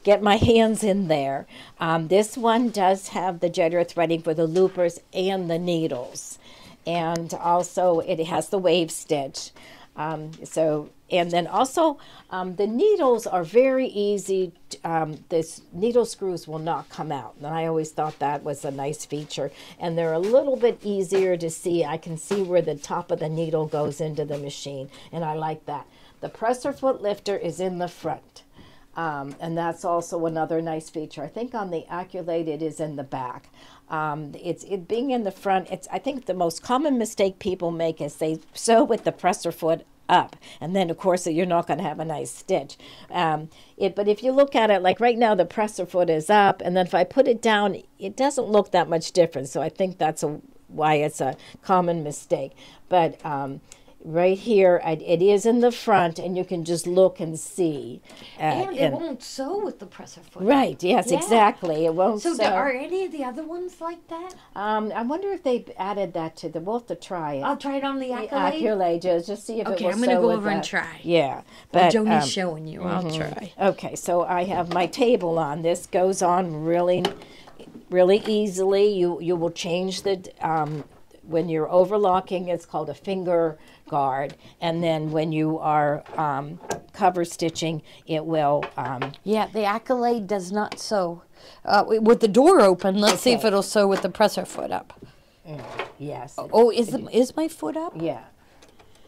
get my hands in there. Um, this one does have the jetter threading for the loopers and the needles, and also it has the wave stitch. Um, so and then also um, the needles are very easy. Um, this needle screws will not come out, and I always thought that was a nice feature. And they're a little bit easier to see. I can see where the top of the needle goes into the machine, and I like that. The presser foot lifter is in the front. Um, and that's also another nice feature. I think on the Accolade it is in the back. Um, it's it being in the front. It's I think the most common mistake people make is they sew with the presser foot up, and then of course you're not going to have a nice stitch. Um, it, but if you look at it, like right now the presser foot is up, and then if I put it down, it doesn't look that much different. So I think that's a, why it's a common mistake. But um, right here, I, it is in the front, and you can just look and see. Uh, And it and- won't sew with the presser foot. Right. Yes. Yeah. Exactly. It won't. So, sew. do- are any of the other ones like that? um, I wonder if they added that to the. We'll have to try it. I'll try it on the accolade. Accolade, just, just see if it Okay, will I'm gonna go with over and that. try. Yeah, But but Joni's um, showing you. I'll try. Okay, so I have my table on. This goes on really, really easily. You you will change the um, when you're overlocking. It's called a finger guard, and then when you are um, cover stitching, it will. Um, Yeah, the accolade does not sew. Uh, with the door open, let's see if it'll sew with the presser foot up. yes. Oh, is the, is my foot up? Yeah.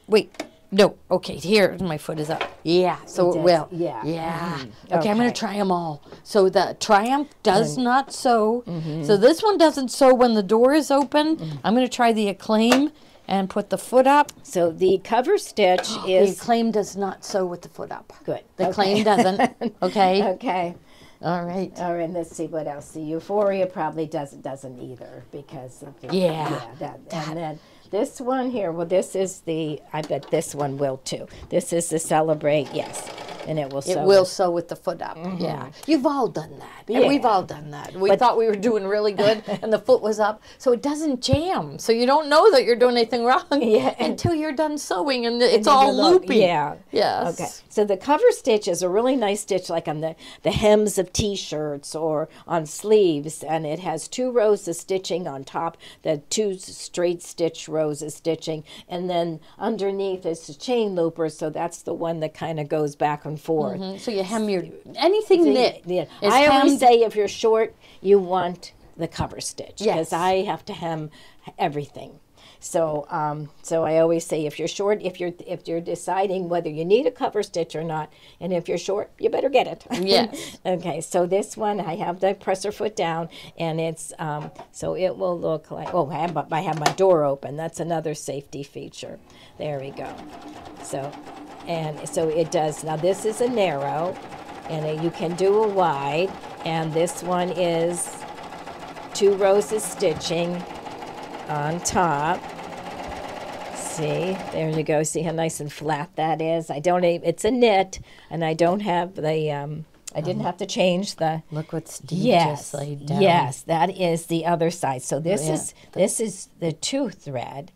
Wait, no. Okay, here my foot is up. Yeah, so It it, will. yeah. Yeah. Mm-hmm. Okay, I'm gonna try them all. So the Triumph does mm-hmm. not sew. Mm-hmm. So this one doesn't sew when the door is open. I'm gonna try the Acclaim and put the foot up. So the cover stitch [gasps] is. The Acclaim does not sew with the foot up. good. The Okay. Acclaim doesn't. [laughs] Okay. Okay. All right. All right, let's see what else. The Euphoria probably doesn't doesn't either because of the, Yeah, that, and then this one here. Well, this is the. I bet this one will too. This is the Celebrate. Yes, and it will. Sew it sew will sew with the foot up. Mm-hmm. Yeah. You've all done that. Yeah. We've all done that. We thought we were doing really good [laughs] and the foot was up. So it doesn't jam. So you don't know that you're doing anything wrong [laughs] Yeah. until you're done sewing and it's And all loopy. Yeah. Yes. Okay. So the cover stitch is a really nice stitch, like on the the hems of T-shirts or on sleeves, and it has two rows of stitching on top, the two straight stitch rows of stitching, and then underneath is the chain looper. So that's the one that kind of goes back and forth. Mhm. So you hem your anything knit. yeah. I always say if you're short, you want the cover stitch Yes. because I have to hem everything. So, um, so I always say if you're short, if you're if you're deciding whether you need a cover stitch or not, and if you're short, you better get it. [laughs] Yes. okay. So this one, I have the presser foot down, and it's um, so it will look like. Oh, I have, I have my door open. That's another safety feature. There we go. So, and so it does. Now this is a narrow, and uh, you can do a wide, and this one is two rows of stitching on top. See, there you go. See how nice and flat that is. I don't. It's a knit, and I don't have the. Um, I didn't have to change the. Look what Steve Yes, just laid down. yes, that is the other side. So this Yeah, is this is the two thread,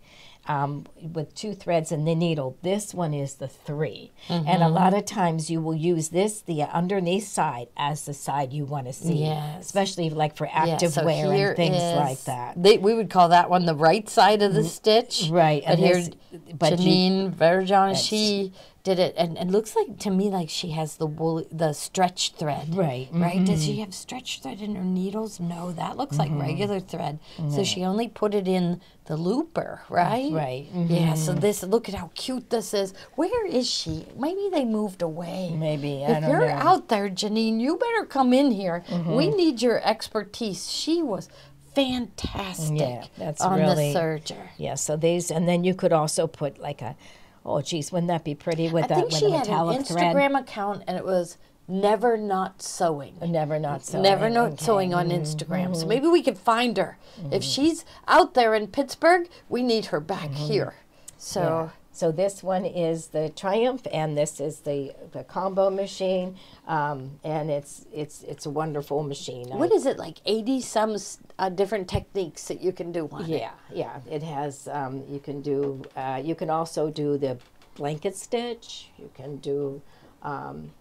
um, with two threads in the needle. This one is the 3 and Mm-hmm. a lot of times you will use this the underneath side as the side you want to see. Yes. especially like for active so wear and things like that. They, we would call that one the right side of the stitch. Right, But and here, this- but you- Janine Verjon, she did it, and it looks like to me like she has the wool, the stretch thread. Right, Right. Does she mm-hmm. have stretch thread in her needles? No, that looks like mm-hmm. regular thread. So she only put it in the looper, right? Right, mm-hmm. Yeah. So this, look at how cute this is. Where is she? Maybe they moved away. Maybe, I If don't you're know. out there, Janine, you better come in here. We need your expertise. She was fantastic Yeah, that's on really- the serger. Yeah, so these, and then you could also put like a, oh geez, wouldn't that be pretty with I that think with she had an metallic thread? Instagram account, and it was never not sewing. Never not so. Never not sewing on mm-hmm. Instagram. So mm-hmm. maybe we could find her. If mm-hmm. she's out there in Pittsburgh, we need her back here. So Yeah. So this one is the Triumph, and this is the the combo machine, um, and it's it's it's a wonderful machine. I- what is it like? Eighty some uh, different techniques that you can do on it. Yeah, yeah. It has. Um, you can do. Uh, you can also do the blanket stitch. You can do. Um,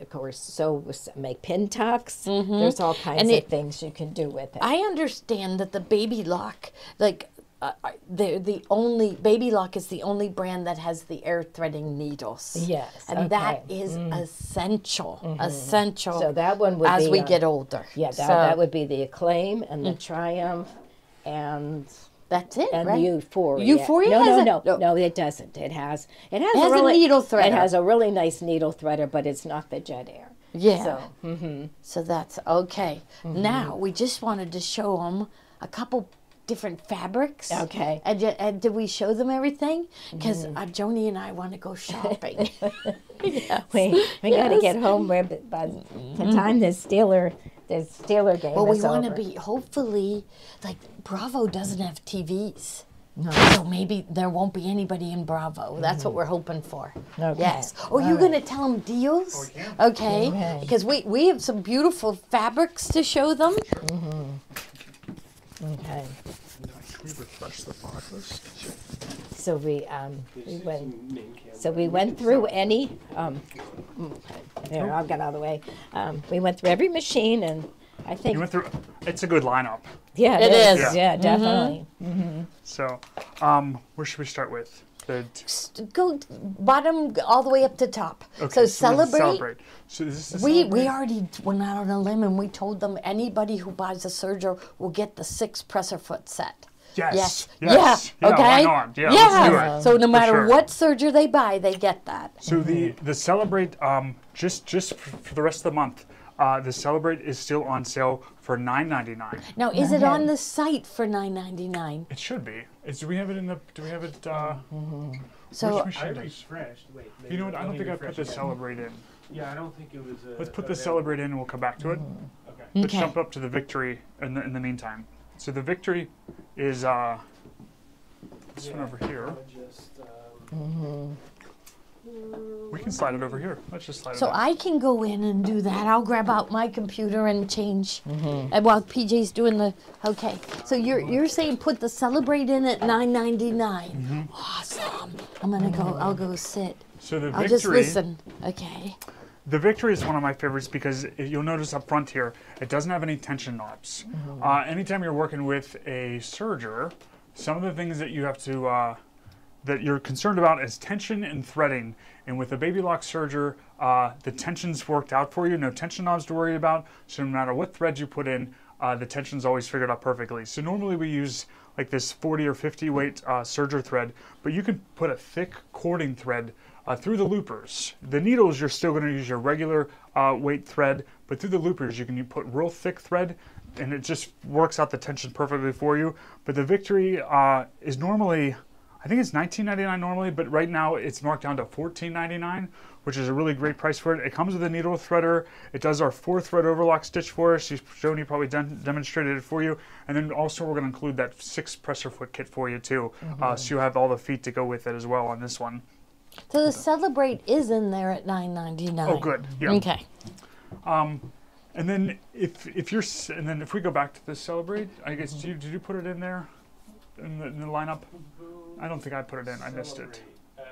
of course, sew make pin tucks. There's all kinds And of it- things you can do with it. I understand that the Baby Lock, like, uh, they're the only Baby Lock is the only brand that has the air threading needles. Yes, and that okay. is essential, essential. So that one would as be, we uh, get older. yeah, that, So that would be the acclaim and the triumph, and that's it, and right? Euphoria. Euphoria No, has no, a- no, no. no, it doesn't. It has. It has, It has a really, needle threader. It has a really nice needle threader, but it's not the jet air. Yeah. So, mm-hmm. So that's okay. Now we just wanted to show them a couple different fabrics. Okay. And, and did we show them everything? Because mm-hmm. uh, Joni and I want to go shopping. [laughs] yes. we we got to get home by by the mm-hmm. time the Steeler the Steeler game Well, we want to be hopefully like Bravo doesn't have TVs. So maybe there won't be anybody in Bravo. That's what mm-hmm. we're hoping for. Okay. Yes. Oh, All you're right. going to tell them deals? Okay. Okay. Because we, we have some beautiful fabrics to show them. Okay. Can we refresh the block list? So we um we went so we went through any um there I'll get out of the way. Um, we went through every machine and I think You went through. It's a good lineup. yeah It is. is. yeah definitely So, um, where should we start with? The t- S- Go bottom all the way up to top. okay, so with celebrate. celebrate. So this is We, celebrate? we already went out on a limb and we told them anybody who buys a serger will get the six presser foot set. Yes, Yes. yes, Yeah. yeah, okay. Yeah, it, So no matter sure. what serger they buy, they get that. So the the celebrate um just just for the rest of the month, uh, the celebrate is still on sale for nine ninety nine. Now, is it on the site for nine ninety nine? It should be. Is do we have it in the? Do we have it? Uh, So which I machine? refreshed. Wait. You know what? I don't think I put refresh the again. celebrate in. Yeah, I don't think it was. Uh, Let's put the celebrate in, and we'll come back to it. Okay. Let's Okay. jump up to the victory in the, in the meantime. So the victory is uh, this one over here. I'll Just, um, We can slide it over here. Let's just slide so it. So I can go in and do that. I'll grab out my computer and change. And while PJ's doing the okay. So you're you're saying put the celebrate in at nine ninety nine. Awesome. I'm gonna go. I'll go sit. So the victory. I'll just listen. Okay. The Victory is one of my favorites because if you'll notice up front here, it doesn't have any tension knobs. Uh, anytime you're working with a serger, some of the things that you have to, uh, that you're concerned about is tension and threading. And with a Baby Lock serger, uh, the tension's worked out for you, no tension knobs to worry about. So no matter what thread you put in, uh, the tension's always figured out perfectly. So normally we use like this 40 or 50 weight uh, serger thread, but you can put a thick cording thread uh, through the loopers. The needles, you're still going to use your regular uh, weight thread, but through the loopers, you can put real thick thread and it just works out the tension perfectly for you. But the Victory uh, is normally, I think it's $19.99 normally, but right now it's marked down to $14.99, which is a really great price for it. It comes with a needle threader. It does our four thread overlock stitch for us. She's shown you probably done, demonstrated it for you. And then also we're going to include that six presser foot kit for you too. Uh, so you have all the feet to go with it as well on this one. So the Celebrate is in there at nine ninety nine. Oh, good. Yeah. Okay. And then if if you're and then if we go back to the celebrate, I guess did you, did you put it in there in the, in the lineup? I don't think I put it in. I missed it. Um,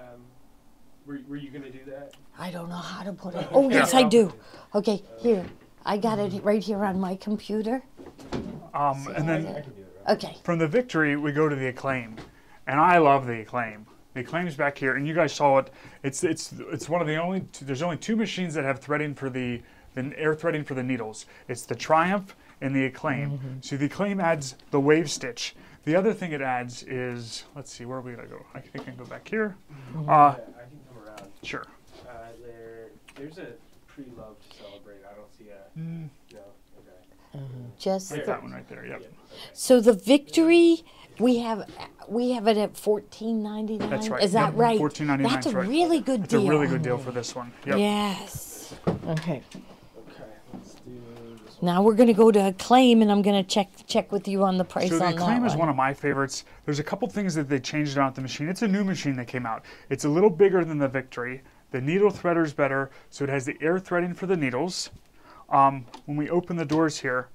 were, were you gonna do that? I don't know how to put it. [laughs] Oh yes, I do. Okay, here. I got it right here on my computer. Um, and then I can do it. Right? Okay. from the victory we go to the acclaim, and I love the acclaim. The acclaim's back here, and you guys saw it. It's it's it's one of the only two, there's only two machines that have threading for the the air threading for the needles. It's the Triumph and the Acclaim. So the Acclaim adds the wave stitch. The other thing it adds is let's see where are we gonna go. I think I can go back here. Uh, Yeah, I can come around. sure. Uh, there, there's a pre-loved to celebrate. I don't see a. Mm, No. Okay. Just like the, that one right there. Yep. Yeah, okay. so the victory we have we have it at fourteen ninety nine. That's right. Is that Yep, right? $14.99 That's a right. really good deal. It's a deal. really good deal for this one. Yep. Yes. Okay. Okay. Let's do this one. Now we're gonna go to acclaim, and I'm gonna check check with you on the price So the on Acclaim is one of my favorites. There's a couple things that they changed about the machine. It's a new machine that came out. It's a little bigger than the Victory. The needle threader's better, so it has the air threading for the needles. Um, when we open the doors here,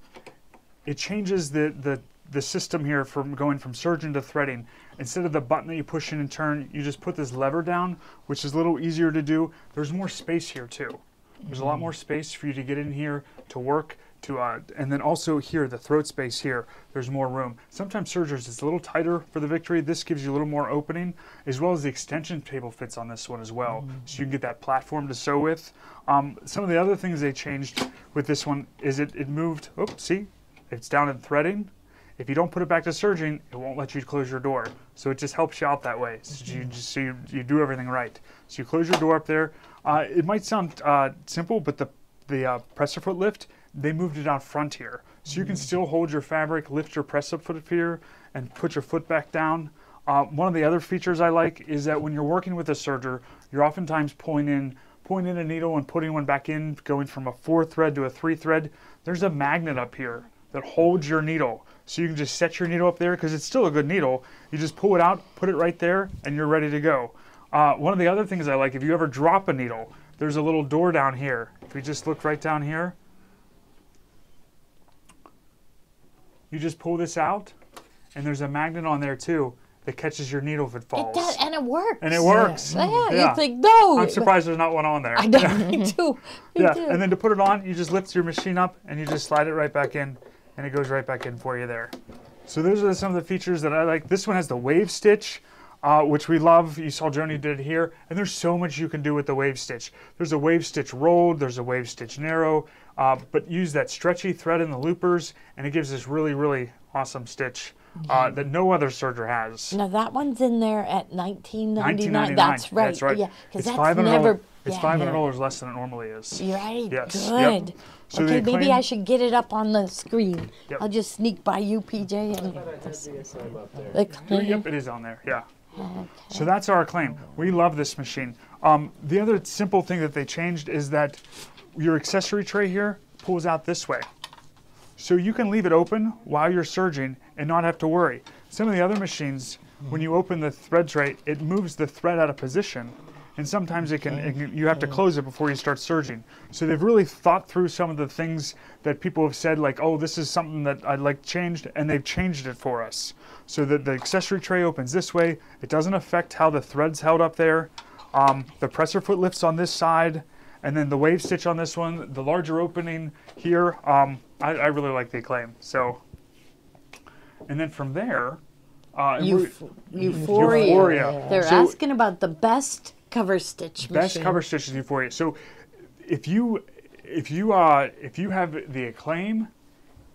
it changes the, the, the system here from going from serging to threading. Instead of the button that you push in and turn, you just put this lever down, which is a little easier to do. There's more space here too. There's a lot more space for you to get in here to work. To uh, and then also here, the throat space here, there's more room. Sometimes sergers it's a little tighter for the Victory. This gives you a little more opening, as well as the extension table fits on this one as well, so you can get that platform to sew with. Um, some of the other things they changed with this one is it, it moved. Oh, see, it's down in threading. If you don't put it back to serging, it won't let you close your door. So it just helps you out that way. So you just so you, you do everything right. So you close your door up there. Uh, it might sound uh, simple, but the the uh, presser foot lift they moved it out front here, so you can still hold your fabric, lift your press up foot here, and put your foot back down. Uh, one of the other features I like is that when you're working with a serger, you're oftentimes pulling in pulling in a needle and putting one back in, going from a four thread to a three thread. There's a magnet up here that holds your needle. So you can just set your needle up there because it's still a good needle. You just pull it out, put it right there, and you're ready to go. Uh, one of the other things I like, if you ever drop a needle, there's a little door down here. If we just look right down here, you just pull this out, and there's a magnet on there too that catches your needle if it falls. It does, and it works. and it works. Yeah, Yeah. you think no. I'm surprised there's not one on there. I know. [laughs] me too. Me yeah, too. and then to put it on, you just lift your machine up and you just slide it right back in, and it goes right back in for you there. So those are some of the features that I like. This one has the wave stitch, uh, which we love. You saw Joni did it here, and there's so much you can do with the wave stitch. There's a wave stitch rolled, there's a wave stitch narrow, uh, but use that stretchy thread in the loopers, and it gives this really, really awesome stitch uh, that no other serger has. Now that one's in there at nineteen ninety nine. 19.99. That's right. That's right. Yeah, because it's that's $500 never. It's yeah. five hundred dollars less than it normally is. You're right. Yes, yep. Good. So okay, maybe Acclaim- I should get it up on the screen. Yep. I'll just sneak by you, PJ, I and thought I the acclaim up there. the Yep, it is on there. Yeah. So that's our claim. We love this machine. Um, the other simple thing that they changed is that your accessory tray here pulls out this way. So you can leave it open while you're serging and not have to worry. Some of the other machines, when you open the thread tray, it moves the thread out of position. And sometimes it can, it can- you have to close it before you start serging. So they've really thought through some of the things that people have said, like, oh, this is something that I'd like changed, and they've changed it for us. So that the accessory tray opens this way. It doesn't affect how the thread's held up there. Um, the presser foot lifts on this side, and then the wave stitch on this one. The larger opening here. Um, I, I really like the acclaim. So, and then from there, uh, and Euph- Euphoria. Euphoria. They're So- asking about the best cover stitch best machine. cover stitches Euphoria. So, if you if you uh if you have the acclaim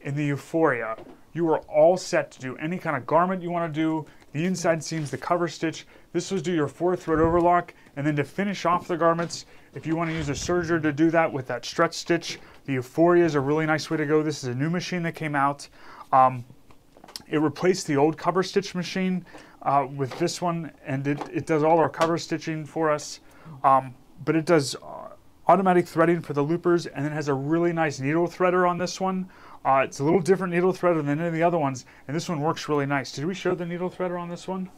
and the Euphoria, you are all set to do any kind of garment you want to do, the inside seams, the cover stitch. This was do your four thread overlock, and then to finish off the garments, if you want to use a serger to do that with that stretch stitch, the Euphoria is a really nice way to go. This is a new machine that came out. Um, it replaced the old cover stitch machine uh, with this one, and it, it does all our cover stitching for us. Um, but it does uh, automatic threading for the loopers, and then has a really nice needle threader on this one. Uh, it's a little different needle threader than any of the other ones, and this one works really nice. Did we show the needle threader on this one?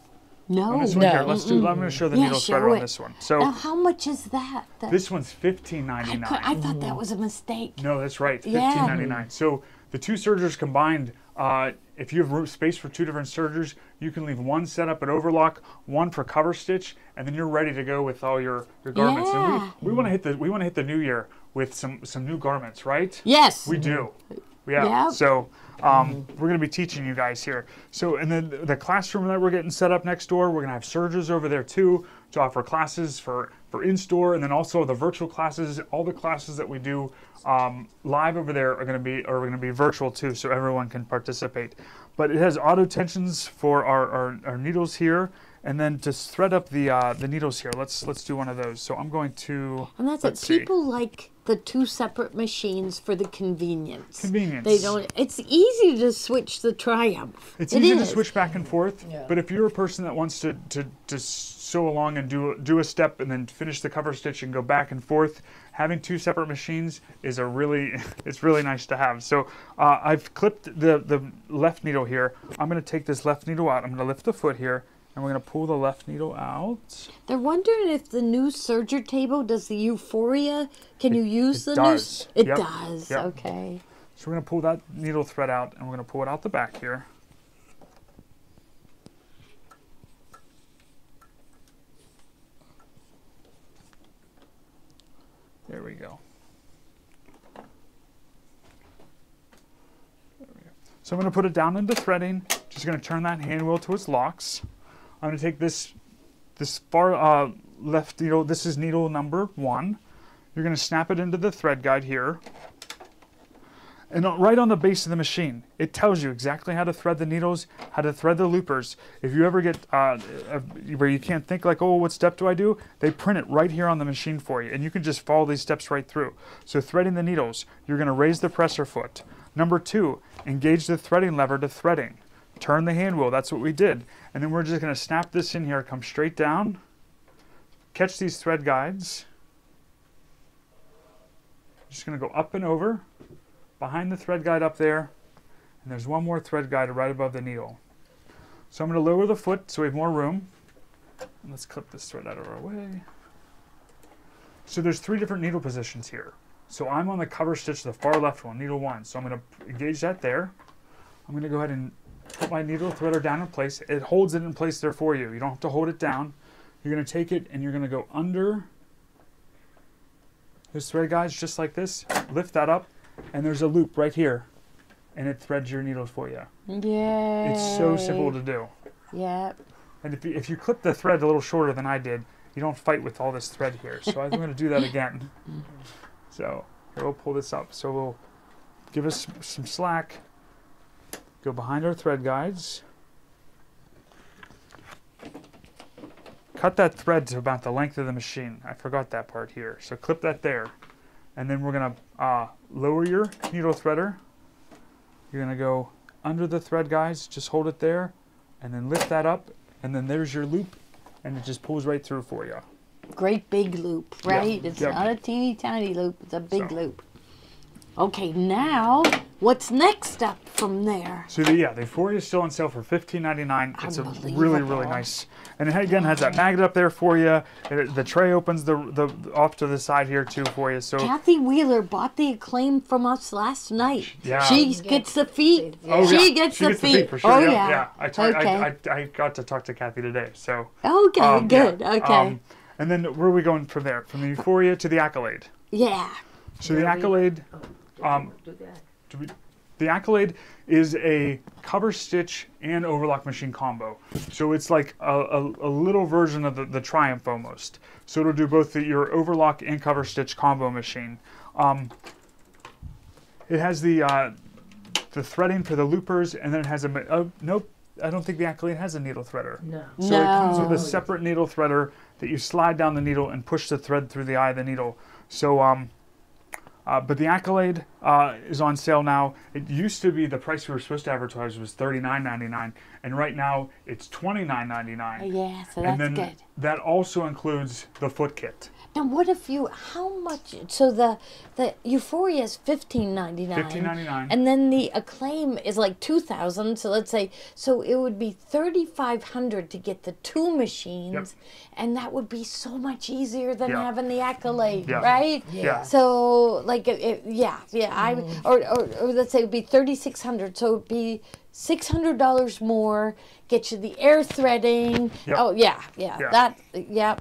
No. On this one No. here, let's do. I'm going to show the Yeah, needle threader on this one. So Now, how much is that? That- this one's I, $15.99. I thought that was a mistake. No, that's right. Yeah. Fifteen ninety nine. So the two sergers combined, uh, if you have room, space for two different sergers, you can leave one set up at overlock, one for cover stitch, and then you're ready to go with all your, your garments. Yeah. And we, we want to hit the we want to hit the new year with some some new garments, right? Yes. We do. Yeah. Yeah. So um, we're going to be teaching you guys here. So and then the classroom that we're getting set up next door, we're going to have sergers over there too to offer classes for for in store, and then also the virtual classes. All the classes that we do um, live over there are going to be are going to be virtual too, so everyone can participate. But it has auto tensions for our, our, our needles here. And then to thread up the uh, the needles here, let's let's do one of those. So I'm going to And that's it. see. People like the two separate machines for the convenience. Convenience. They don't. It's easy to switch the Triumph. It's It easy to switch back and forth, Yeah. but if you're a person that wants to, to, to sew along and do do a step and then finish the cover stitch and go back and forth, having two separate machines is a really [laughs] it's really nice to have. So uh, I've clipped the the left needle here. I'm going to take this left needle out. I'm going to lift the foot here, and we're going to pull the left needle out. They're wondering if the new serger table does the Euphoria. Can you use it the does. new? It Yep. does. Yep. Okay. So we're going to pull that needle thread out, and we're going to pull it out the back here. There we go. There we go. So I'm going to put it down into threading. Just going to turn that hand wheel to its locks. I'm going to take this this far uh, left needle. This is needle number one. You're going to snap it into the thread guide here. And right on the base of the machine, it tells you exactly how to thread the needles, how to thread the loopers. If you ever get uh, uh, where you can't think like, oh, what step do I do? They print it right here on the machine for you, and you can just follow these steps right through. So threading the needles, you're going to raise the presser foot. Number two, engage the threading lever to threading. Turn the hand wheel. That's what we did. And then we're just going to snap this in here, come straight down, catch these thread guides. Just going to go up and over behind the thread guide up there, and there's one more thread guide right above the needle. So I'm going to lower the foot so we have more room. And let's clip this thread out of our way. So there's three different needle positions here. So I'm on the cover stitch, the far left one, needle one. So I'm going to engage that there. I'm going to go ahead and put my needle threader down in place. It holds it in place there for you. You don't have to hold it down. You're going to take it and you're going to go under this thread guides just like this. Lift that up, and there's a loop right here, and it threads your needles for you. Yeah. It's so simple to do. Yep. And if you, if you clip the thread a little shorter than I did, you don't fight with all this thread here. So I'm going to do that again. [laughs] So here we'll pull this up. So we'll give us some slack. Go behind our thread guides. Cut that thread to about the length of the machine. I forgot that part here. So clip that there. And then we're going to uh, lower your needle threader. You're going to go under the thread guides. Just hold it there. And then lift that up. And then there's your loop. And it just pulls right through for you. Great big loop, right? It's Yep. not a teeny tiny loop. It's a big So. loop. Okay, now what's next up from there? So the, yeah, the Euphoria is still on sale for fifteen ninety nine. It's a really really nice, and it again has that magnet up there for you. It- the tray opens the the off to the side here too for you. So Kathy Wheeler bought the acclaim from us last night. Yeah. She gets the feet. oh she yeah, gets she the gets feet. the feet for sure. Oh yeah, yeah. yeah. I, talk, okay. I, I I got to talk to Kathy today. So okay. um, yeah. good. Okay. Um, and then where are we going from there? From the Euphoria to the Accolade. yeah. So the Accolade. Um, do we, the Accolade is a cover stitch and overlock machine combo. So it's like a, a, a little version of the, the Triumph almost. So it'll do both the, your overlock and cover stitch combo machine. Um, it has the uh, the threading for the loopers, and then it has a. Oh, nope, I don't think the Accolade has a needle threader. No. So it comes with a separate needle threader that you slide down the needle and push the thread through the eye of the needle. So, um, uh, but the Accolade uh, is on sale now. It used to be the price we were supposed to advertise was $39.99, and right now it's twenty nine ninety nine. Yeah, so and that's then good. that also includes the foot kit. Now, what if you? How much? So the the Euphoria is fifteen ninety nine. Fifteen ninety nine. And then the acclaim is like two thousand. So let's say so it would be thirty five hundred to get the two machines, and that would be so much easier than Yeah. having the accolade, Yeah. right? Yeah. So like it, it- yeah, yeah. I mm. or, or or let's say it would be thirty six hundred. So it'd be six hundred dollars more. Get you the air threading. Yep. Oh yeah, yeah, Yeah. That yeah.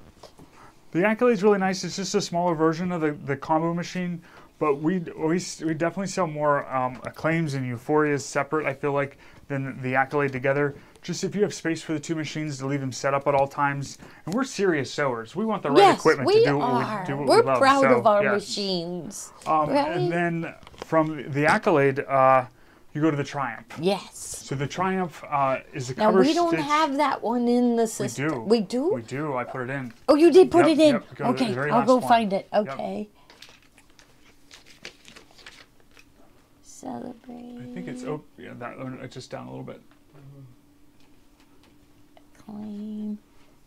The Accolade's really nice. It's just a smaller version of the, the combo machine, but we we, we definitely sell more um, acclaims and euphorias separate. I feel like than the Accolade together. Just if you have space for the two machines to leave them set up at all times, and we're serious sewers. We want the right yes, equipment to do what are. we do what We're we love. proud So, of our yes. machines. Um, right? And then from the Accolade, uh, you go to the Triumph. Yes. So the Triumph uh, is a Now cover we don't stitch. have that one in the system. we do. We do. We do. I put it in. oh, you did put Yep, it in. yep, okay, I'll go one. find it. Yep. Okay. Celebrate. I think it's oh yeah that one, uh, just down a little bit. Claim.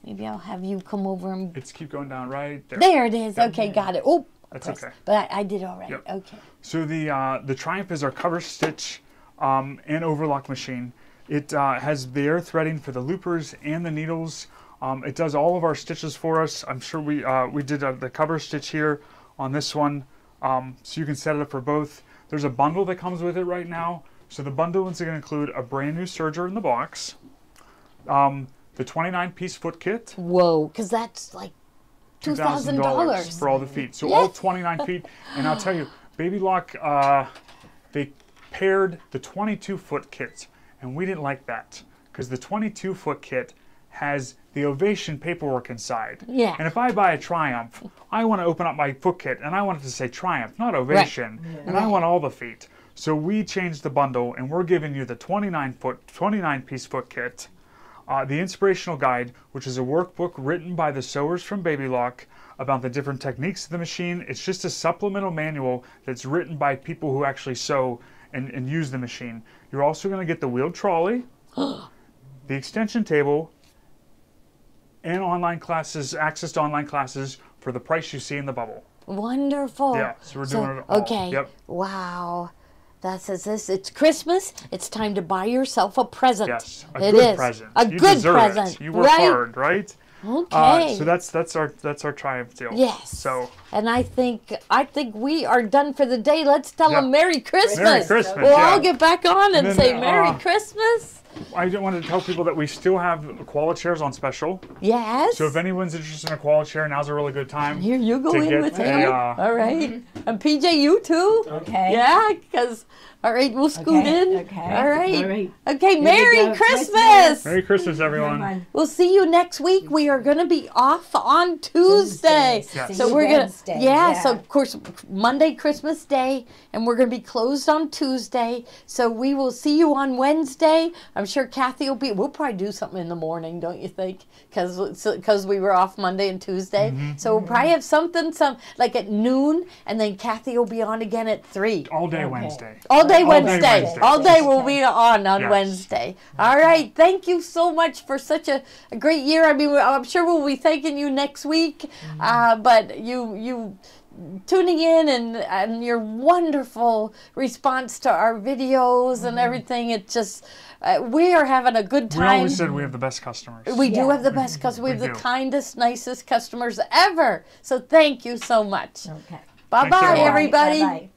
Maybe I'll have you come over and. It's keep going down right there. There it is. Yep. Okay, got it. Oh, That's okay. But I, I did already. Yep. Okay. So the uh, the Triumph is our cover stitch um, and overlock machine. It uh, has the air threading for the loopers and the needles. Um, it does all of our stitches for us. I'm sure we uh, we did uh, the cover stitch here on this one, um, so you can set it up for both. There's a bundle that comes with it right now. So the bundle is going to include a brand new serger in the box, um, the 29 piece foot kit, Whoa, because that's like two thousand dollars. for all the feet. So Yeah. all 29 feet. And I'll tell you, Baby Lock, uh, they paired the 22 foot kit, and we didn't like that because the 22 foot kit has the Ovation paperwork inside. Yeah. And if I buy a Triumph, I want to open up my foot kit and I want it to say Triumph, not Ovation, right. and I want all the feet. So we changed the bundle, and we're giving you the 29 foot, 29 piece foot kit. Uh, the inspirational guide, which is a workbook written by the sewers from Baby Lock about the different techniques of the machine. It's just a supplemental manual that's written by people who actually sew and, and use the machine. You're also going to get the wheeled trolley, [gasps] the extension table, and online classes, access to online classes for the price you see in the bubble. Wonderful. Yeah, so we're doing it all. Okay. Yep. Wow. That says this. It's Christmas. It's time to buy yourself a present. Yes, a It good is. present. A you good present. It. You work right? hard, right? Okay. Uh, so that's that's our that's our triumph deal. Yes. So And I think I think we are done for the day. Let's tell Yeah. them Merry Christmas. Merry Christmas, We'll all get back on and, then, say Merry uh, Christmas. I just wanted to tell people that we still have koala chairs on special. Yes. So if anyone's interested in a koala chair, now's a really good time. Here you go to in get with a, him. uh, all right. And PJ, you too. Okay. Yeah, because all right, we'll scoot Okay, in. okay. All right. All right. Okay. we Merry. Christmas. Christmas. Merry Christmas, everyone. We'll see you next week. We are going to be off on Tuesday. Tuesdays. Yes. So See we're going to Wednesday, yeah, yeah. so of course Monday Christmas Day and we're going to be closed on Tuesday. So we will see you on Wednesday. I'm sure Kathy will be we'll probably do something in the morning, don't you think? Cuz cuz we were off Monday and Tuesday. So we'll probably have something some like at noon and then Kathy will be on again at 3. All day Okay. Wednesday. All day All day Wednesday. Wednesday. All day we'll be on on Yes. Wednesday. All right. Thank you so much for such a, a great year. I mean, I'm sure we'll be thanking you next week. Mm-hmm. Uh, but you you tuning in and and your wonderful response to our videos Mm-hmm. and everything. It just uh, we are having a good time. We time. always said we have the best customers. We do have the best customers. We have We the do. kindest, nicest customers ever. So thank you so much. Okay. Bye bye, everyone. everybody. Bye-bye.